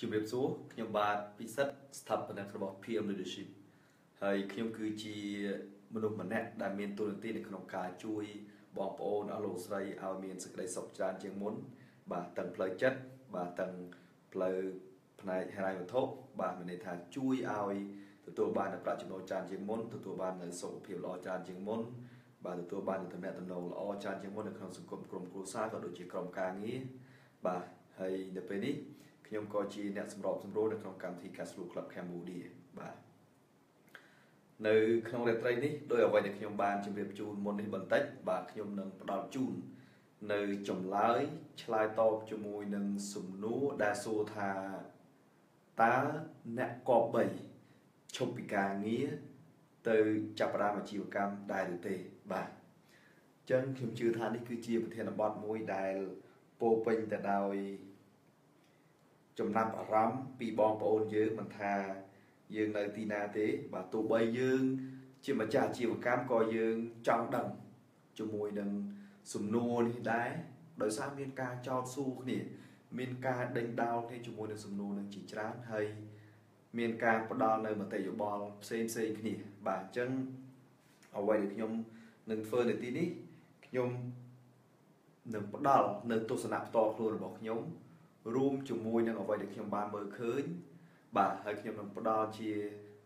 ជំរាបសួរខ្ញុំបាទពិសិដ្ឋស្ថាបនិករបស់ PM Leadership ហើយខ្ញុំគឺជាមនុស្សម្នាក់ដែលមានទូរនទីនៅក្នុងការជួយបងប្អូនអស់លោកស្រីឲ្យមានសេចក្តីសុខច្រើនជាងមុន បាទទាំងផ្លូវចិត្តបាទទាំងផ្លូវផ្នែកហិរញ្ញវត្ថុបាទមានន័យថាជួយឲ្យទទួលបាននូវប្រាក់ចំណូលច្រើនជាងមុនទទួលបាននូវសុខភាពល្អច្រើនជាងមុនបាទទទួលបាននូវតំណែងតំណងល្អច្រើនជាងមុននៅក្នុងសង្គមក្រុមគ្រួសារក៏ដូចជាក្រុមការងារបាទហើយនៅពេលនេះ ខ្ញុំក៏ជាអ្នកសម្របសម្រួលនៅក្នុងកម្មវិធី Cash Flow Club Cambodia បាទនៅក្នុងរាត្រីនេះដោយអ្វីដែលខ្ញុំបានជម្រាបជូនមុននេះបន្តិចបាទខ្ញុំនឹងផ្ដល់ជូននៅចម្លើយឆ្លើយតបជាមួយនឹងសំណួរដែលសួរថាតើអ្នកកប3ឈប់ពីការងារទៅចាប់ផ្ដើមអាជីវកម្មដែរឬទេបាទអញ្ចឹងខ្ញុំជឿថានេះគឺជាប្រធានបទមួយដែលពោពេញទៅដោយ ចំណាប់អារម្មណ៍ពីបងប្អូនយើងមិនថាយើងនៅទីណាទេ បាទទោះបីយើង ជាម្ចាស់អាជីវកម្មក៏យើងចង់ដឹងជាមួយនឹងសំណួរនេះដែរដោយសារមានការចោទសួរគ្នាមានការដេញដោលគ្នាជាមួយនឹងសំណួរនឹងជាច្រើនហើយមានការផ្ដល់នៅមតិយោបល់ផ្សេងផ្សេងគ្នាបាទអញ្ចឹងអ្វីដែលខ្ញុំនឹងធ្វើនៅទីនេះខ្ញុំនឹងផ្ដល់នៅទស្សនៈផ្ទាល់ខ្លួនរបស់ខ្ញុំ រួមជាមួយនឹងអ្វីដែលខ្ញុំបានមើលឃើញបាទហើយខ្ញុំនឹងផ្ដល់ជា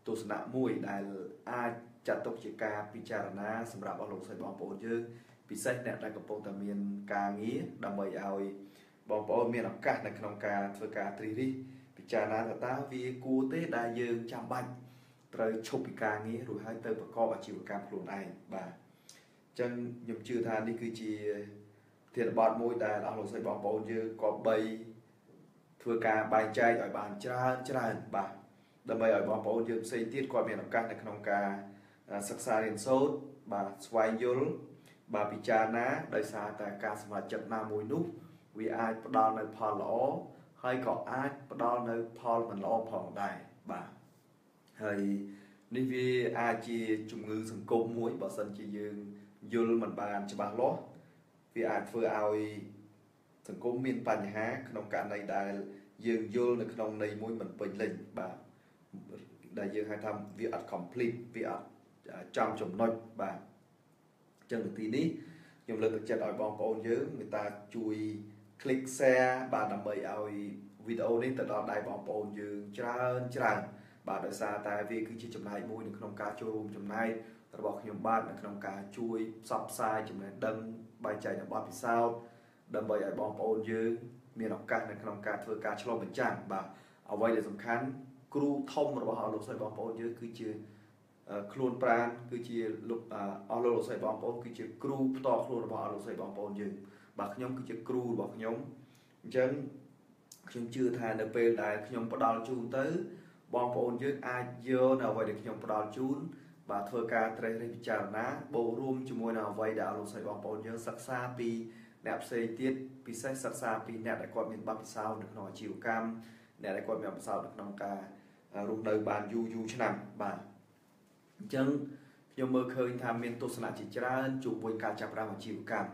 ទស្សនៈមួយដែលអាចចាត់ទុកជាការពិចារណាសម្រាប់អស់លោកស្រីបងប្អូនយើងពិសេសអ្នកដែលកំពុងតែមានការងារដើម្បីឲ្យបងប្អូនមានឱកាសនៅក្នុងការធ្វើការត្រិះរិះពិចារណាថាតើវាគួរទេដែលយើងចាំបាច់ត្រូវឈប់ពីការងាររួចហើយទៅប្រកបអាជីវកម្មខ្លួនឯងបាទអញ្ចឹងខ្ញុំជឿថានេះគឺជាធានបទមួយដែលអស់លោកស្រីបងប្អូនយើងក៏បី ធ្វើការបែងចែកឲ្យបានច្រើនច្រើនបាទដើម្បីឲ្យបងប្អូនយើងផ្សេងទៀតគាត់មានឱកាសនៅក្នុងការសិក្សារៀនសូត្របាទស្វែងយល់បាទពិចារណាដោយសារតែការសម្រេចចិត្តណាមួយនោះ វាអាចផ្ដល់នៅផលល្អហើយក៏អាចផ្ដល់នៅផលមិនល្អផងដែរបាទហើយនេះវាអាចជាជំងឺសង្គមមួយបើសិនជាយើងយល់មិនបានច្បាស់លាស់វាអាចធ្វើឲ្យ សង្គមមានបញ្ហាក្នុងករណីដែល យើងយល់នៅក្នុងន័យមួយមិនពេញលេញបាទដែលយើងហៅថាវាអត់ complete វាអត់ចំចំណុចបាទអញ្ចឹងនៅទីនេះខ្ញុំលើកទឹកចិត្តឲ្យបងប្អូនយើងមេត្តាជួយ click share បាទដើម្បីឲ្យវីដេអូនេះទៅដល់ដៃបងប្អូនយើងច្រើនច្រើនបាទដោយសារតែវាគឺជាចំណែកមួយនៅក្នុងការចូលរួមចំណែករបស់ខ្ញុំបាទនៅក្នុងការជួយផ្សព្វផ្សាយចំណេះដឹងបែងចែកនៅបទពិសោធន៍ ដើម្បីឲ្យបងប្អូនយើងមានឱកាសនៅក្នុងការធ្វើការឆ្លងបញ្ចាំងបាទអ្វីដែលសំខាន់គ្រូធំរបស់អស់លោកស្រីបងប្អូនយើងគឺជាខ្លួនប្រានគឺជាលោកអស់លោកលោកស្រីបងប្អូនគឺជាគ្រូផ្ទាល់ខ្លួនរបស់អស់លោកស្រីបងប្អូនយើងបាទខ្ញុំគឺជាគ្រូរបស់ខ្ញុំអញ្ចឹងខ្ញុំជឿថានៅពេលដែលខ្ញុំផ្ដល់ជូនទៅបងប្អូនយើងអាចយកនៅអ្វីដែលខ្ញុំផ្ដល់ជូនបាទធ្វើការត្រេះរិះពិចារណាបូករួមជាមួយនឹងអ្វីដែលអស់លោកស្រីបងប្អូនយើងសិក្សាពី អ្នកផ្សេងទៀតពិសេសសិក្សាពីអ្នកដែលគាត់មានបទពិសោធន៍នៅក្នុងអាជីវកម្មអ្នកដែលគាត់មានបទពិសោធន៍នៅក្នុងការរស់នៅបានយូរយូរឆ្នាំបាទអញ្ចឹងខ្ញុំមើលឃើញថាមានទស្សនៈជាច្រើនជុំវិញការចាប់ផ្ដើមអាជីវកម្ម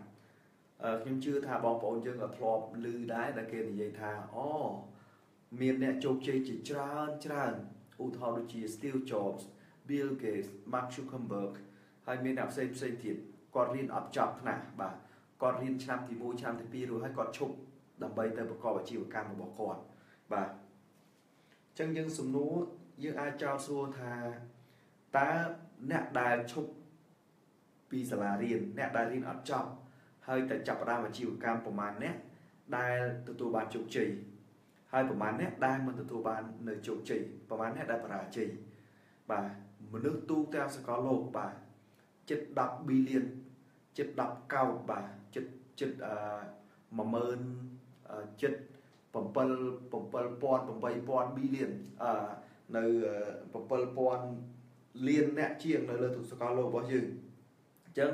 ខ្ញុំជឿថាបងប្អូនយើងក៏ធ្លាប់ឮដែរដែលគេនិយាយថាអូមានអ្នកជោគជ័យជាច្រើនច្រើនឧទាហរណ៍ដូចជា Steve Jobs Bill Gates Mark Zuckerberg ហើយមានអ្នកផ្សេងផ្សេងទៀតគាត់រៀនអត់ចប់ថ្នាក់បាទ គាត់រៀនឆ្នាំទី1ឆ្នាំទី2រួចហើយគាត់ឈប់ដើម្បីទៅប្រកបអាជីវកម្មរបស់គាត់បាទអញ្ចឹងយើងសំណួរយើងអាចចោទសួរថាតើអ្នកដែលឈប់ពីសាលារៀនអ្នកដែលរៀនអត់ចប់ហើយតែចាប់ផ្ដើមអាជីវកម្មប្រមាណអ្នកដែលទទួលបានជោគជ័យហើយប្រមាណអ្នកដែលមិនទទួលបាននៅជោគជ័យប្រមាណអ្នកដែលបរាជ័យបាទមនុស្សទូទាំងសកលលោកបាទជិត10 billion ជិត10កោតបាទជិតជិតអឺ10000ជិត7 7000 8000 billion អឺនៅ7000លានអ្នកជាងនៅលើទូសកលលោករបស់យើងអញ្ចឹង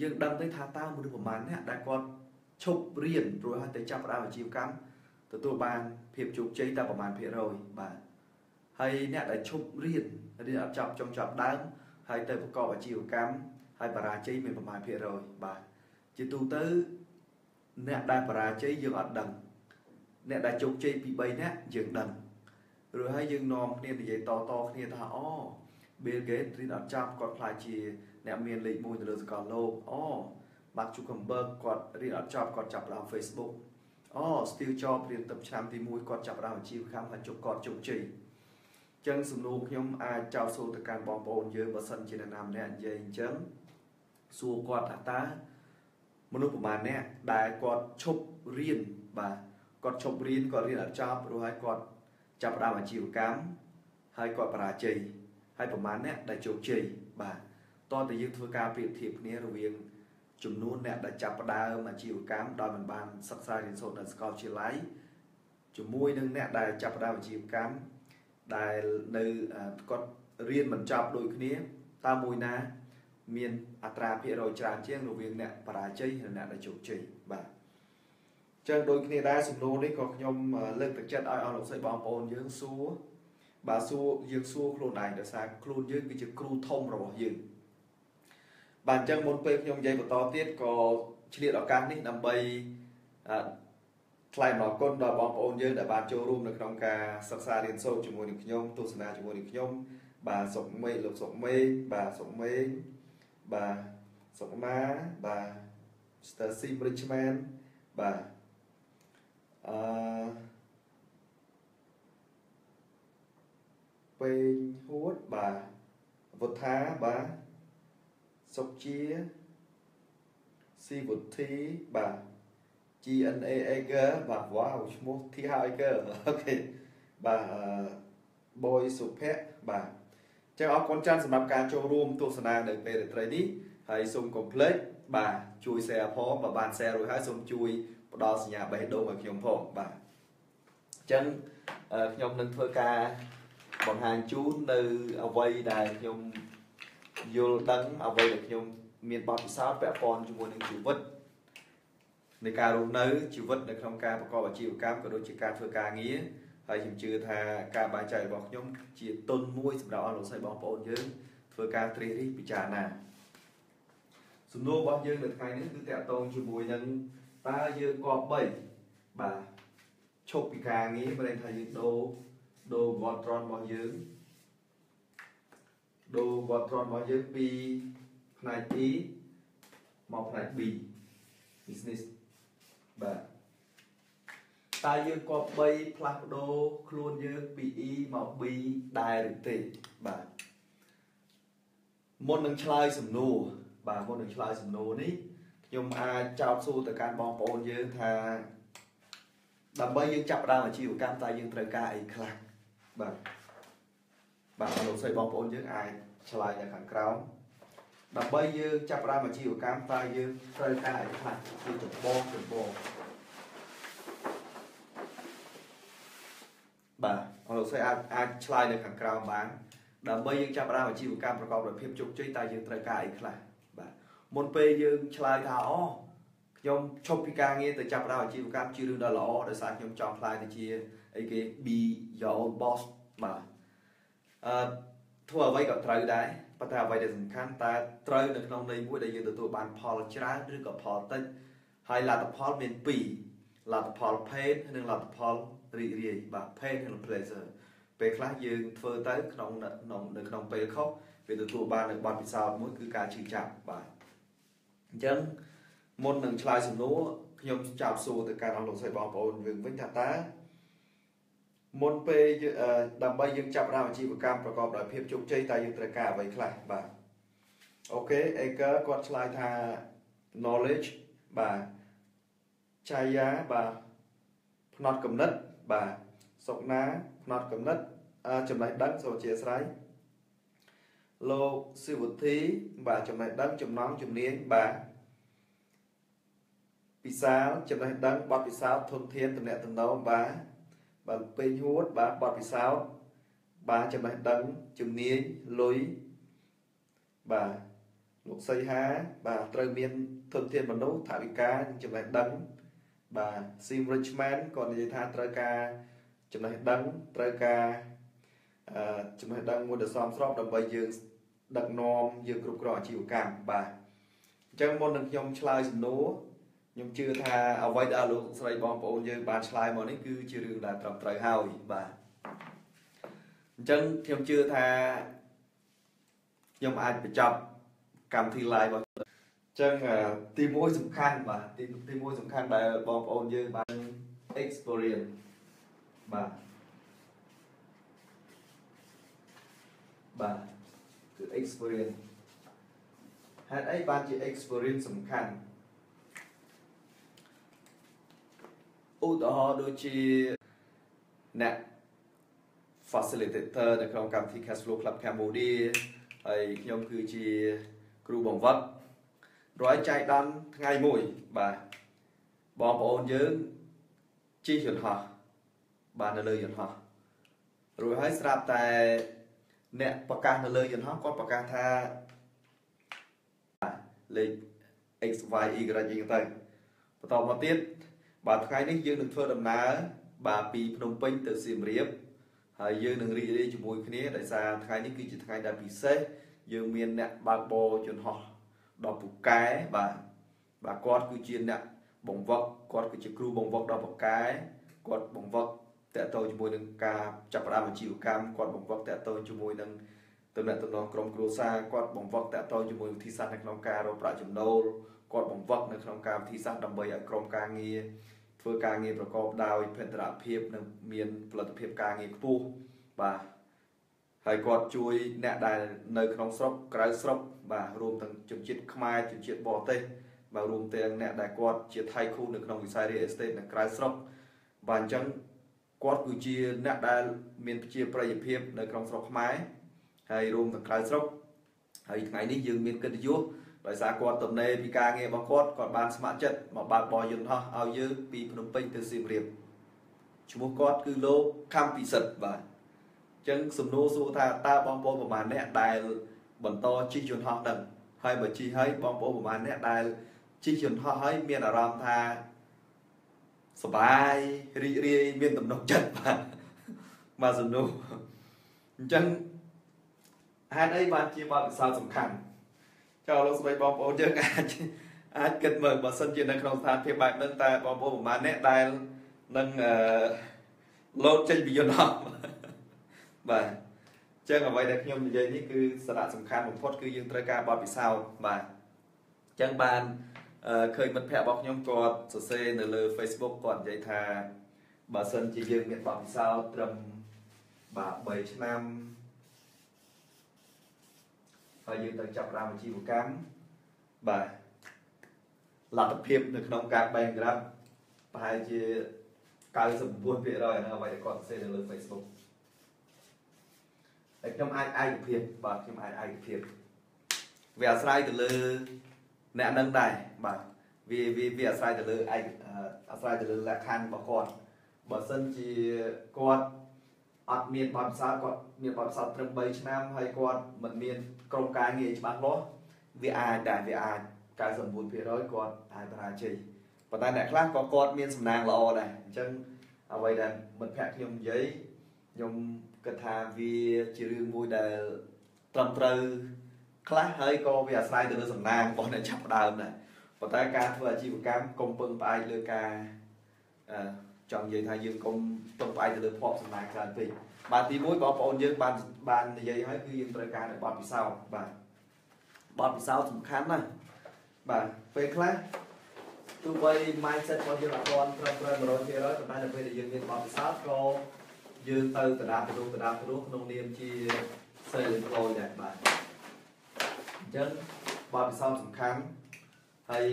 យើងដឹងទៅថាតើមនុស្សប្រមាណអ្នកដែលគាត់ឈប់រៀនរួចហើយទៅចាប់ផ្ដើមអាជីវកម្មទទួលបានភាពជោគជ័យតែប្រមាណភាគរយបាទហើយអ្នកដែលឈប់រៀនរៀនអត់ចប់ចុងចប់ដើមហើយទៅប្រកបអាជីវកម្ម ហើយបរាជ័យមានប្រមាណភាគរយបាទជាទូទៅអ្នកដែលបរាជ័យយើងអត់ដឹងអ្នកដែលជោគជ័យពី3នាក់យើងដឹងឬហើយយើងនាំគ្នានិយាយតតគ្នាថាអូ Bill Gates រៀនអត់ចាប់គាត់ខ្លាចជា អ្នកមានលេខ1ទៅលើសកលលោកអូ Mark Zuckerberg គាត់រៀនអត់ចប់គាត់ចាប់ដើម Facebook អូ Steve Jobs រៀនទៅឆ្នាំទី1គាត់ចាប់ដើមអាជីវកម្មហើយជោគគាត់ជោគជ័យចឹងសំណួរខ្ញុំអាចចោទសួរទៅកាន់បងប្អូនយើងបើសិនជាអ្នកណាម្នាក់និយាយអញ្ចឹង សួរគាត់ថាតើមនុស្សប្រមាណអ្នកដែលគាត់ឈប់រៀនបាទគាត់ឈប់រៀនគាត់រៀនអត់ចប់ព្រោះហើយគាត់ចាប់ផ្ដើមអាជីវកម្មហើយគាត់បរាជ័យហើយប្រមាណអ្នកដែលជោគជ័យបាទតោះតែយើងធ្វើការប្រៀបធៀបគ្នារវាងចំនួនអ្នកដែលចាប់ផ្ដើមអាជីវកម្មដោយមិនបានសិក្សារៀនសូត្រនៅសាកលវិទ្យាល័យជាមួយនឹងអ្នកដែលចាប់ផ្ដើមអាជីវកម្មដែលនៅគាត់រៀនមិនចប់ដូចគ្នាតើមួយណា មានអត្រាភាគរយច្រើនជាងរវាងអ្នកបរាជ័យនិងអ្នកដែលជោគជ័យបាទចឹងដូចគ្នាដែរសំណួរនេះក៏ខ្ញុំលើកទឹកចិត្តឲ្យអស់លោកស្រីបងប្អូនយើងសួរបាទសួរយើងសួរខ្លួនឯងដោយសារខ្លួនយើងគឺជាគ្រូធំរបស់យើងបាទអញ្ចឹងមុនពេលខ្ញុំនិយាយបន្តទៀតក៏ឆ្លៀតឱកាសនេះដើម្បីថ្លែងអំណរគុណដល់បងប្អូនយើងដែលបានចូលរួមនៅក្នុងការសិក្សារៀនសូត្រជាមួយនឹងខ្ញុំទស្សនាជាមួយនឹងខ្ញុំបាទសុកមេឃលោកសុកមេឃបាទសុកមេឃ បាទសុកម៉ាបាទ Mr. Sim Richman បាទអឺពេងហួតបាទវុថាបាទសុកជាស៊ីវុធីបាទ GNA Eger បាទ wow ឈ្មោះ T Eger អូខេបាទ Boy សុភ័ក្របាទ ចឹងអរគុណច្រើនសម្រាប់ការចូលរួមទស្សនានៅពេលរាត្រីនេះហើយសូមកុំភ្លេចបាទជួយ share ផងបើបាន share រួចហើយសូមជួយផ្ដល់សញ្ញាបេះដូងឲ្យខ្ញុំផងបាទអញ្ចឹងខ្ញុំនឹងធ្វើការបង្ហាញជូននៅអ្វីដែលខ្ញុំយល់ដឹងអ្វីដែលខ្ញុំមានបទពិសោធន៍ពាក់ព័ន្ធជាមួយនឹងជីវិតនៃការរស់នៅជីវិតនៅក្នុងការប្រកបអាជីវកម្មក៏ដូចជាការធ្វើការងារ ហើយខ្ញុំជឿថាការបែងចែករបស់ខ្ញុំជាទុនមួយសម្រាប់អស់លោកស្រីបងប្អូនយើងធ្វើការត្រិះរិះពិចារណាសំណួររបស់យើងនៅថ្ងៃនេះគឺតកតងជាមួយនឹងតើយើងគប្បីបាទឈប់ពីការងារមានន័យថាយើងដូរដូរវត្តត្រន់របស់យើងដូរវត្តត្រន់របស់យើងពីផ្នែក E មកផ្នែក B business បាទ តើយើងគប្បីផ្លាស់ប្ដូរខ្លួនយើងពី E មក B ដែរឬទេបាទមុននឹងឆ្លើយសំណួរបាទមុននឹងឆ្លើយសំណួរនេះខ្ញុំអាចចោទសួរទៅកាន់បងប្អូនយើងថាដើម្បីយើងចាប់ផ្ដើមអាជីវកម្មតើយើងត្រូវការអីខ្លះបាទបាទអរលោកស្រីបងប្អូនយើងអាចឆ្លើយនៅខាងក្រោមដើម្បីយើងចាប់ផ្ដើមអាជីវកម្មតើយើងត្រូវការអីខ្លះគឺចម្បងចម្បងបាទអរ លោកស្រីអាចអាចឆ្លើយនៅខាងក្រោមបានដើម្បីយើងចាប់ផ្ដើមអាជីវកម្មប្រកបដោយភាពជោគជ័យតើយើងត្រូវការអីខ្លះបាទមុនពេលយើងឆ្លើយថាអូខ្ញុំឈប់ពីការងារទៅចាប់ផ្ដើមអាជីវកម្មជារឿងដ៏ល្អដោយសារខ្ញុំចង់ខ្លាយទៅជាអីគេ be your own boss បាទអឺធ្វើអ្វីក៏ត្រូវដែរប៉ុន្តែអ្វីដែលសំខាន់តើត្រូវនៅក្នុងន័យមួយដែលយើងទទួលបានផលច្រើនឬក៏ផលតិចហើយលទ្ធផលមាន2លទ្ធផល pain និងលទ្ធផល រីករាយបាទ pain និង pleasure ពេលខ្លះយើងធ្វើទៅក្នុងក្នុងនៅក្នុងពេលខុសវាទទួលបាននៅបទពិសោធន៍មួយគឺការឈឺចាប់បាទអញ្ចឹងមុននឹងឆ្លើយសំណួរខ្ញុំចាប់សួរទៅកាន់អស់លោកស្រីបងប្អូនយើងវិញថាតើមុនពេលដើម្បីយើងចាប់ផ្ដើមអាជីវកម្មប្រកបដោយភាពជោគជ័យតើយើងត្រូវការអ្វីខ្លះបាទអូខេអេកឺគាត់ឆ្លើយថា knowledge បាទឆាយាបាទផ្នត់កំណត់ បាទសុកណាផ្នត់កំណត់ចំណេះដឹងសូមអធិស្ឋានលោកសិវុធីបាទចំណេះដឹងចំណងជំនាញបាទពិសាលចំណេះដឹងបទពិសោធន៍ធនធានតំណែងតំណងបាទបាទពេញហួតបាទបទពិសោធន៍បាទចំណេះដឹងជំនាញលុយបាទលោកសីហាបាទត្រូវមានធនធានមនុស្សថវិកានិងចំណេះដឹង បាទ Sim Richman ក៏និយាយថាត្រូវការចំណេះដឹងត្រូវការអឺចំណេះដឹងមួយដែលសមស្របដើម្បីយើងដឹកនាំយើងគ្រប់គ្រងអាជីវកម្មបាទអញ្ចឹងមុននឹងខ្ញុំឆ្លើយសំណួរខ្ញុំជឿថាអ្វីដែលលោកស្រីបងប្អូនយើងបានឆ្លើយមកនេះគឺជារឿងដែលត្រឹមត្រូវហើយបាទអញ្ចឹងខ្ញុំជឿថាខ្ញុំអាចបញ្ចប់កម្មវិធី live របស់អញ្ចឹងទី1សំខាន់បាទទីទី1សំខាន់ដែលបងប្អូនយើងបាន experience បាទបាទគឺ experience ហេតុអីបានជា experience សំខាន់ឧទាហរណ៍ដូចជាអ្នក facilitator នៅក្នុងកម្មវិធី Cash Flow Club Cambodia ហើយខ្ញុំគឺជាគ្រូបង្វឹក រាល់ចៃដន្យថ្ងៃមួយបាទបងប្អូនយើងជិះយន្តហោះបាននៅលើយន្តហោះរួចហើយស្រាប់តែអ្នកប្រកាសនៅលើយន្តហោះគាត់ប្រកាសថាលេខ x y y អីទៅបន្តមកទៀតបាទថ្ងៃនេះយើងនឹងធ្វើដំណើរបាទពីភ្នំពេញទៅសៀមរាបហើយយើងនឹងរីករាយជាមួយគ្នាដោយសារថ្ងៃនេះគឺជាថ្ងៃដែលពិសេសយើងមានអ្នកបើកបរយន្តហោះ ដ៏ពូកែបាទបាទគាត់គឺជាអ្នកបង្វឹកគាត់គឺជាគ្រូបង្វឹកដ៏ពូកែគាត់បង្វឹកតកតទៅជាមួយនឹងការចាប់ផ្ដើមអាជីវកម្មគាត់បង្វឹកតកតទៅជាមួយនឹងទំនាក់ទំនងក្រុមគ្រួសារគាត់បង្វឹកតកតទៅជាមួយវិធីសាស្ត្រនៅក្នុងការរកប្រាក់ចំណូលគាត់បង្វឹកនៅក្នុងការវិធីសាស្ត្រដើម្បីឲ្យក្រុមការងារធ្វើការងារប្រកបដោយភេរភាពនិងមានផលិតភាពការងារខ្ពស់បាទហើយគាត់ជួយអ្នកដែលនៅក្នុងស្រុកក្រៅស្រុក បាទរួមទាំងជនជាតិខ្មែរជនជាតិបរទេសបាទរួមទាំងអ្នកដែលគាត់ជាថៃគូនៅក្នុងវិស័យ real estate នៅក្រៅស្រុកបាទអញ្ចឹងគាត់គឺជាអ្នកដែលមានប្រជាប្រិយភាពនៅក្នុងស្រុកខ្មែរហើយរួមទាំងក្រៅស្រុកហើយថ្ងៃនេះយើងមានកិត្តិយសដោយសារគាត់ទំនេរពីការងាររបស់គាត់គាត់បានស្ម័គ្រចិត្តមកបើកបរយន្តហោះឲ្យយើងពីភ្នំពេញទៅសៀមរាបឈ្មោះគាត់គឺលោកខំពិសិដ្ឋបាទអញ្ចឹងសំណួរសួរថាតើបងប្អូនប្រមាណអ្នកដែល បន្តជិះយន្តហោះនឹងហើយបើជិះហើយបងប្អូនប្រមាណអ្នកដែលជិះយន្តហោះហើយមានអារម្មណ៍ថាសបាយរីករាយមានទំនុកចិត្តបាទមកសំណួរអញ្ចឹងហេតុអីបានជាបទពិសោធន៍សំខាន់ចោលលោកស្រីបងប្អូនយើងអាចអាចគិតមើលបើសិនជានៅក្នុងស្ថានភាពបែបហ្នឹងតើបងប្អូនប្រហែលអ្នកដែលនឹងអឺលោតចេញពីយន្តហោះបាទ ចឹងអ្វីដែលខ្ញុំនិយាយនេះគឺសារៈសំខាន់បំផុតគឺយើងត្រូវការបទពិសោធន៍បាទចឹងបានឃើញមិត្តភ័ក្តិរបស់ខ្ញុំគាត់សរសេរនៅលើ Facebook គាត់និយាយថាបើសិនជាយើងមានបទពិសោធន៍ត្រឹមបាទ3ឆ្នាំហើយយើងទៅចាប់ផ្ដើមអាជីវកម្មបាទលទ្ធភាពនៅក្នុងការ bank grab ប្រហែលជា99%អានោះអ្វីដែលគាត់សរសេរនៅលើ Facebook ហើយខ្ញុំអាចឯកភាពបាទខ្ញុំអាចឯកភាពវាអាស្រ័យទៅលើអ្នកនឹងដែរបាទវាវាវាអាស្រ័យទៅលើឯកអាស្រ័យទៅលើលក្ខខណ្ឌរបស់គាត់បើសិនជាគាត់អត់មានបទពិសោធន៍គាត់មានបទពិសោធន៍ត្រឹម3ឆ្នាំហើយគាត់មិនមានក្រុមការងារច្បាស់លាស់វាអាចដែរវាអាច99%គាត់អាចបរាជ័យប៉ុន្តែអ្នកខ្លះក៏គាត់មានសំណាងល្អដែរអញ្ចឹងអ្វីដែលមិត្តភក្តិខ្ញុំនិយាយខ្ញុំ គិតថាវាជារឿងមួយដែលត្រឹមត្រូវខ្លះហើយក៏វាអាស្រ័យទៅលើសំណាងរបស់អ្នកចាប់ដើមដែរប៉ុន្តែការធ្វើអាជីវកម្មកុំពឹងផ្អែកលើការអឺចង់និយាយថាយើងកុំពឹងផ្អែកទៅលើភ័ព្វសំណាងច្រើនពេកបាទទី1បងប្អូនយើងបានបាននិយាយហើយគឺយើងត្រូវការនៅបទពិសោធន៍បាទបទពិសោធន៍សំខាន់ណាស់បាទពេលខ្លះទោះបី mindset របស់យើងអត់ទាន់ត្រឹមត្រូវ100%ប៉ុន្តែនៅពេលដែលយើងមានបទពិសោធន៍ក៏ យើងទៅកដាប់ទៅកដាប់ទៅក្នុងនាមជា sales employee ដែរបាទអញ្ចឹងបទពិសោធន៍សំខាន់ហើយ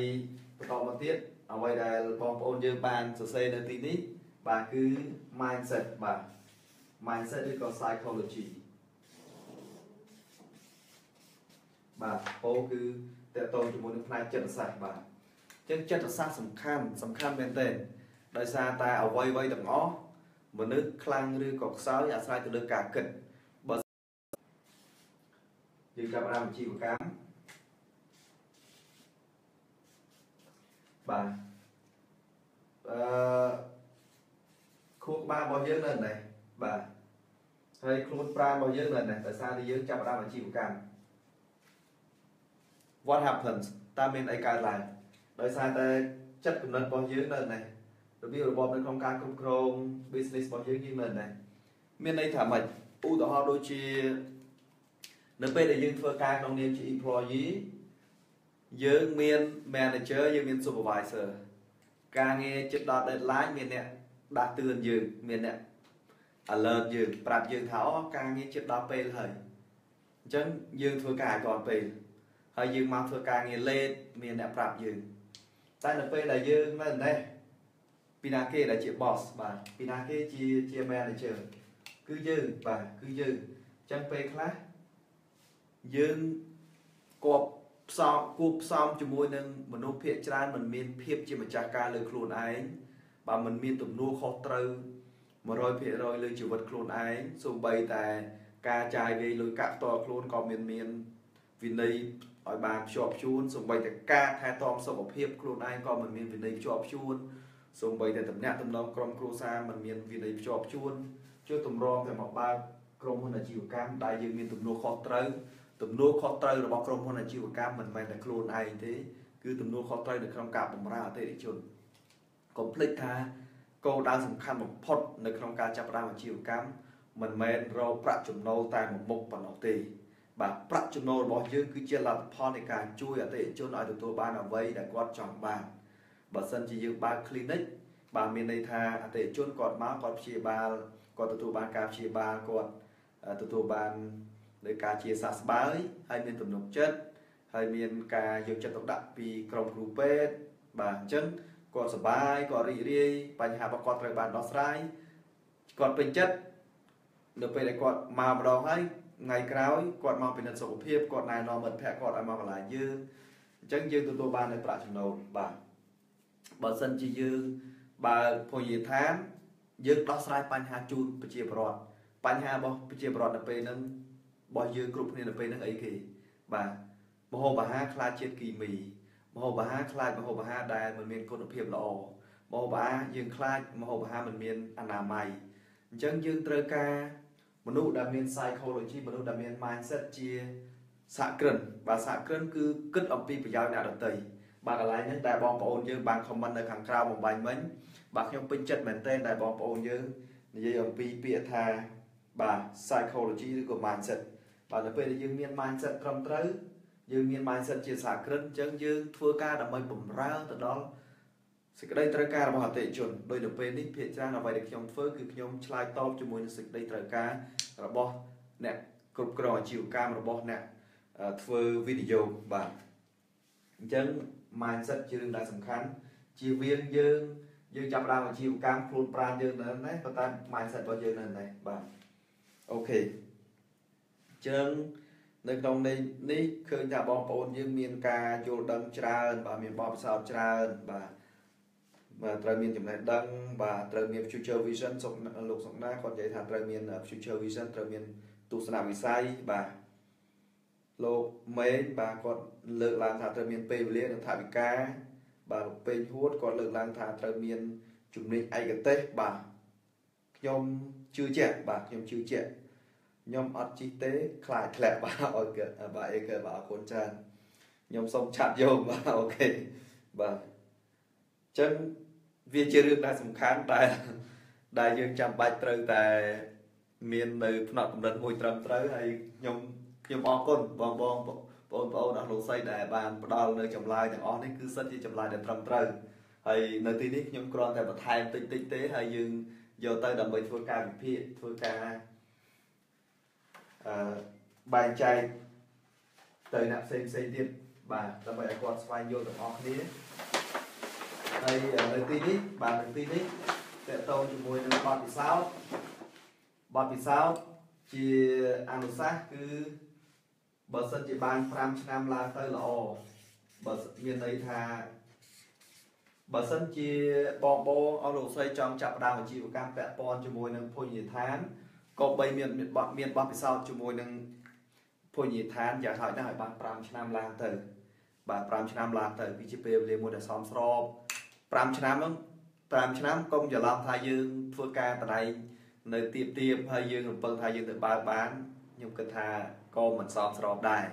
បន្តមកទៀតអ្វីដែលបងប្អូនយើងបានសរសេរនៅទីនេះបាទគឺ mindset បាទ mindset ឬក៏ psychology បាទពោគឺតកតងជាមួយនឹងផ្នែកចិត្តសាស្ត្របាទអញ្ចឹងចិត្តសាស្ត្រសំខាន់សំខាន់មែនទែនដោយសារតែអ្វីអ្វីទាំងអស់ មនុស្សខ្លាំងឬក៏ខ្សោយអាស្រ័យទៅលើការគិតបើយើងចាប់ផ្ដើមអាជីវកម្មបាទអឺខួរក្បាលរបស់យើងនៅនេះបាទហើយខ្លួនប្រាណរបស់យើងនៅនេះដោយសារតែយើងចាប់ផ្ដើមអាជីវកម្ម What happens តើមានអីកើតឡើងដោយសារតែចិត្តកំណត់របស់យើងនៅនេះ របៀបរបបនៅក្នុងការគ្រប់គ្រង business របស់យើងយើងនៅនេះមានន័យថាម៉េចឧទាហរណ៍ដូចជានៅពេលដែលយើងធ្វើការក្នុងនាមជា employee យើងមាន manager យើងមាន supervisor ការងារជិតដល់ deadline មានអ្នកដាស់តឿនយើងមានអ្នក alert យើងប្រាប់យើងថាអូការងារជិតដល់ពេលហើយអញ្ចឹងយើងធ្វើការឲ្យទាន់ពេលហើយយើងមកធ្វើការងារ late មានអ្នកប្រាប់យើងតែនៅពេលដែលយើងនៅនេះ ពីណាគេដែលជា boss បាទពីណាគេជាជា manager គឺយើងបាទគឺយើងអញ្ចឹងពេលខ្លះយើងគប់ផ្សំគប់ផ្សំជាមួយនឹងមនុស្សភាគច្រើនមិនមានភាពជាម្ចាស់ការលើខ្លួនឯងបាទមិនមានទំនួលខុសត្រូវ100%លើជីវិតខ្លួនឯងសូម្បីតែការចាយវាយលុយកាក់ផ្ទាល់ខ្លួនក៏មានមានវិន័យឲ្យបានភ្ជាប់ជួនសូម្បីតែការថែទាំសុខភាពខ្លួនឯងក៏មិនមានវិន័យភ្ជាប់ជួន សូម្បីតែតំណាក់តំណងក្រុមគ្រួសារមិនមានវិន័យភ្ជាប់ភ្ជួនជួយតម្រង់តែមកបើកក្រុមហ៊ុនអាជីវកម្មដែលយើងមានទំនួលខុសត្រូវទំនួលខុសត្រូវរបស់ក្រុមហ៊ុនអាជីវកម្មមិនមែនតែខ្លួនឯងទេគឺទំនួលខុសត្រូវនៅក្នុងការបម្រើអតិថិជនកុំភ្លេចថាគោលដៅសំខាន់បំផុតនៅក្នុងការចាប់ផ្ដើមអាជីវកម្មមិនមែនរកប្រាក់ចំណូលតែមួយមុខប៉ុណ្ណោះទេបាទប្រាក់ចំណូលរបស់យើងគឺជាលទ្ធផលនៃការជួយអតិថិជនឲ្យទទួលបានអ្វីដែលគាត់ចង់បាន បើសិនជាយើងបើក clinic បាទមានន័យថាអតិថិជនគាត់មកគាត់ព្យាបាលគាត់ទទួលបានការព្យាបាលគាត់ទទួលបានដោយការជាសះស្បើយហើយមានទំនុកចិត្តហើយមានការយកចិត្តទុកដាក់ពីក្រុមគ្រូពេទ្យបាទអញ្ចឹងគាត់សប្បាយគាត់រីករាយបញ្ហារបស់គាត់ត្រូវបានដោះស្រាយគាត់ពេញចិត្តនៅពេលដែលគាត់មកម្ដងហើយថ្ងៃក្រោយគាត់មកពិនិត្យសុខភាពគាត់ណែនាំមិត្តភ័ក្តិគាត់ឲ្យមកកន្លែងយើងអញ្ចឹងយើងទទួលបាននៅប្រាក់ចំណូលបាទ បើសិនជាយើងបើភោជនីយដ្ឋានយើងដោះស្រាយបញ្ហាជូនប្រជាពលរដ្ឋបញ្ហារបស់ប្រជាពលរដ្ឋនៅពេលហ្នឹងរបស់យើងគ្រប់គ្នានៅពេលហ្នឹងអីគេបាទមហោបអាហារខ្លាចជាតិគីមីមហោបអាហារខ្លាចមហោបអាហារដែលមិនមានគុណភាពល្អមហោបអាហារយើងខ្លាចមហោបអាហារមិនមានអនាម័យអញ្ចឹងយើងត្រូវការមនុស្សដែលមាន psychology មនុស្សដែលមាន mindset ជាសហគ្រិនបាទសហគ្រិនគឺគិតអំពីប្រយោជន៍អ្នកដទៃ បាទកន្លែងហ្នឹងដែលបងប្អូនយើងបាន comment នៅខាងក្រៅបំបញ្ញមិញបាទខ្ញុំពេញចិត្តមែនទែនដែលបងប្អូនយើងនិយាយអំពីពាក្យថាបាទ psychology ឬក៏ mindset បាទនៅពេលដែលយើងមាន mindset ត្រឹមត្រូវយើងមាន mindset ជាសហគ្រិនអញ្ចឹងយើងធ្វើការដើម្បីបម្រើទៅដល់សេចក្តីត្រូវការរបស់អតិថិជនដោយនៅពេលនេះភាគច្រើនអ្វីដែលខ្ញុំធ្វើគឺខ្ញុំឆ្លើយតបជាមួយនឹងសេចក្តីត្រូវការរបស់អ្នកគ្រប់គ្រងអាជីវកម្មរបស់អ្នកធ្វើវីដេអូបាទអញ្ចឹង mindset ជារឿងដែលសំខាន់ជាវៀងយើងយើងចាប់ដើមអាជីវកម្មខ្លួនប្រាណយើងនៅនេះប៉ុន្តែ mindset របស់យើងនៅនេះបាទអូខេចឹងនៅក្នុងនេះឃើញថាបងប្អូនយើងមានការយល់ដឹងច្រើន បាទមានបបពិសោធន៍ច្រើនបាទបាទត្រូវមានចំណេះដឹងបាទត្រូវមាន future vision សុកលោកសុកណាគាត់និយាយថាត្រូវមាន future vision ត្រូវមានទស្សនវិស័យបាទ លោកមេងបាទគាត់លើកឡើងថាត្រូវមានពេលវេលានិងថវិកាបាទលោកពេញហួតគាត់លើកឡើងថាត្រូវមានជំនាញឯកទេសបាទខ្ញុំជឿជាក់បាទខ្ញុំជឿជាក់ខ្ញុំអត់ជីទេខ្លាចធ្លាក់បាទ okay បាទ okay បាទអរគុណច្រើនខ្ញុំសូមឆាត់យកបាទ okay បាទអញ្ចឹងវាជារឿងដែលសំខាន់ដែលដែលយើងចាំបាច់ត្រូវតែមាននៅផ្នែកកម្រិតមួយត្រឹមត្រូវហើយខ្ញុំ ខ្ញុំអរគុណបងបងបងប្អូនអស់លោកស្រីដែលបានផ្ដល់នៅចម្លើយទាំងអស់នេះគឺសិតជាចម្លើយដែលត្រឹមត្រូវហើយនៅទីនេះខ្ញុំគ្រាន់តែបន្ថែមតិចតិចទេហើយយើងយកទៅដើម្បីធ្វើការវិភាគធ្វើការអឺបែងចែកទៅអ្នកផ្សេងផ្សេងទៀតបាទដើម្បីឲ្យគាត់ស្វែងយល់ទាំងអស់គ្នាហើយនៅទីនេះបាទនៅទីនេះតកតងជាមួយនឹងបទពិសោធន៍បទពិសោធន៍ជាអនុសាសន៍គឺ បើសិនជាបាន5ឆ្នាំឡើងទៅល្អបើមានន័យថាបើសិនជាបងបងអស់លោកស្រីចង់ចាប់ផ្ដើមអាជីវកម្មពាក់ព័ន្ធជាមួយនឹងភោជនីយដ្ឋានក៏បីមានបទមានបទពិសោធន៍ជាមួយនឹងភោជនីយដ្ឋានយ៉ាងហោចណាស់ឲ្យបាន5ឆ្នាំឡើងទៅ បាទ5ឆ្នាំឡើងទៅវាជាពេលវេលាមួយដែលសមស្រប5ឆ្នាំហ្នឹង5ឆ្នាំកុំច្រឡំថាយើងធ្វើការតដៃនៅទៀបទៀបហើយយើងរំពឹងថាយើងទៅបើកបានខ្ញុំគិតថា ក៏មិនសមស្របដែរ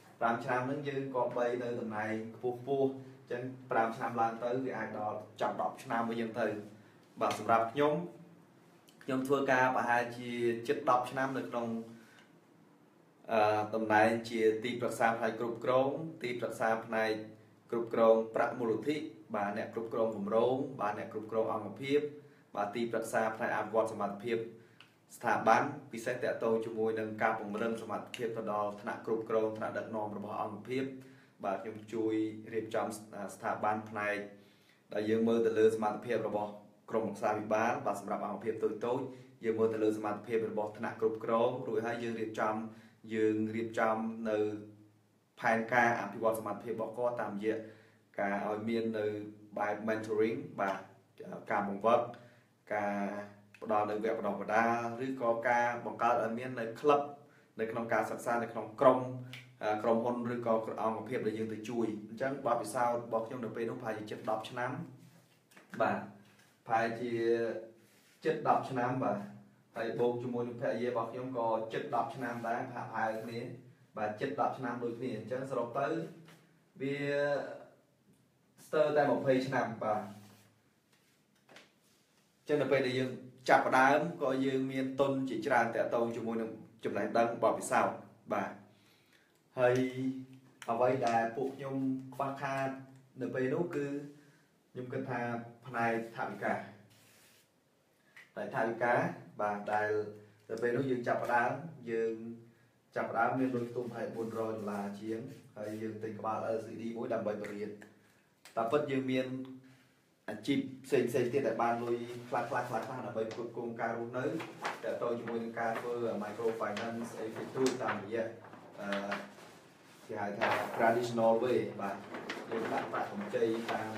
5ឆ្នាំហ្នឹងយើងក៏បីនៅតំណែងខ្ពស់ខ្ពស់ចឹង5ឆ្នាំឡើងទៅវាអាចដល់ចាប់10ឆ្នាំវិញចឹងទៅបាទសម្រាប់ខ្ញុំខ្ញុំធ្វើការប្រហែលជាជិត10ឆ្នាំនៅក្នុងអឺតំណែងជាទីប្រឹក្សាផ្នែកគ្រប់គ្រង ទីប្រឹក្សាផ្នែកគ្រប់គ្រងប្រាក់មូលនិធិបាទអ្នកគ្រប់គ្រងគម្រោងបាទអ្នកគ្រប់គ្រងអង្គភាពបាទទីប្រឹក្សាផ្នែកអភិវឌ្ឍសមត្ថភាព ស្ថាប័នពិសេសតកតងជាមួយនឹងការពង្រឹងសមត្ថភាពទៅដល់ថ្នាក់គ្រប់គ្រងថ្នាក់ដឹកនាំរបស់អង្គភាពបាទខ្ញុំជួយរៀបចំស្ថាប័នផ្នែកដែលយើងមើលទៅលើសមត្ថភាពរបស់ក្រមរក្សាវិបាលបាទសម្រាប់អង្គភាពតូចតូចយើងមើលទៅលើសមត្ថភាពរបស់ថ្នាក់គ្រប់គ្រងរួចហើយយើងរៀបចំយើងរៀបចំនៅផែនការអភិវឌ្ឍសមត្ថភាពរបស់គាត់តាមរយៈការឲ្យមាននៅបែប mentoring បាទការបង្វឹកការ ផ្ដល់នៅវគ្គបណ្ដុះបណ្ដាលឬក៏ការបង្កើតឲ្យមាននៅក្លឹបនៅក្នុងការសិក្សានៅក្នុងក្រុមក្រុមហ៊ុនឬក៏អង្គភាពដែលយើងទៅជួយអញ្ចឹងបទពិសោធន៍របស់ខ្ញុំនៅពេលនោះប្រហែលជាជិត10ឆ្នាំបាទប្រហែលជាជិត10ឆ្នាំបាទហើយបូកជាមួយនឹងភរិយារបស់ខ្ញុំក៏ជិត10ឆ្នាំដែរហាក់ហែលគ្នាបាទជិត10ឆ្នាំដូចគ្នាអញ្ចឹងសរុបទៅវាស្ទើរតែ20ឆ្នាំបាទចឹងនៅពេលដែលយើង ចាប់ផ្ដើមក៏យើងមានទុនជាច្រើនតាក់ទងជាមួយនឹងចំណេះដឹងបបពិសោធន៍បាទហើយអ្វីដែលពួកខ្ញុំខ្វះខាតនៅពេលនោះគឺខ្ញុំគិតថាផ្នែកថវិកាផ្នែកថវិកាបាទដែលទៅពេលនោះយើងចាប់ផ្ដើមយើងចាប់ផ្ដើមមានលុយខ្ទង់ប្រហែល400ដុល្លារជាងហើយយើងទិញក្បាល LCD មួយដើម្បីបរៀនតែពិតយើងមាន អាជីពផ្សេងផ្សេងទៀតដែលបានលុយខ្លះខ្លះខ្លះខ្លះដើម្បីគ្រប់គ្រងការរស់នៅតទៅជាមួយនឹងការធ្វើ micro finance អីទៅទូតាមរយៈអឺគេហៅថា traditional way បាទយើងដាក់ប្រាក់កម្ចីតាម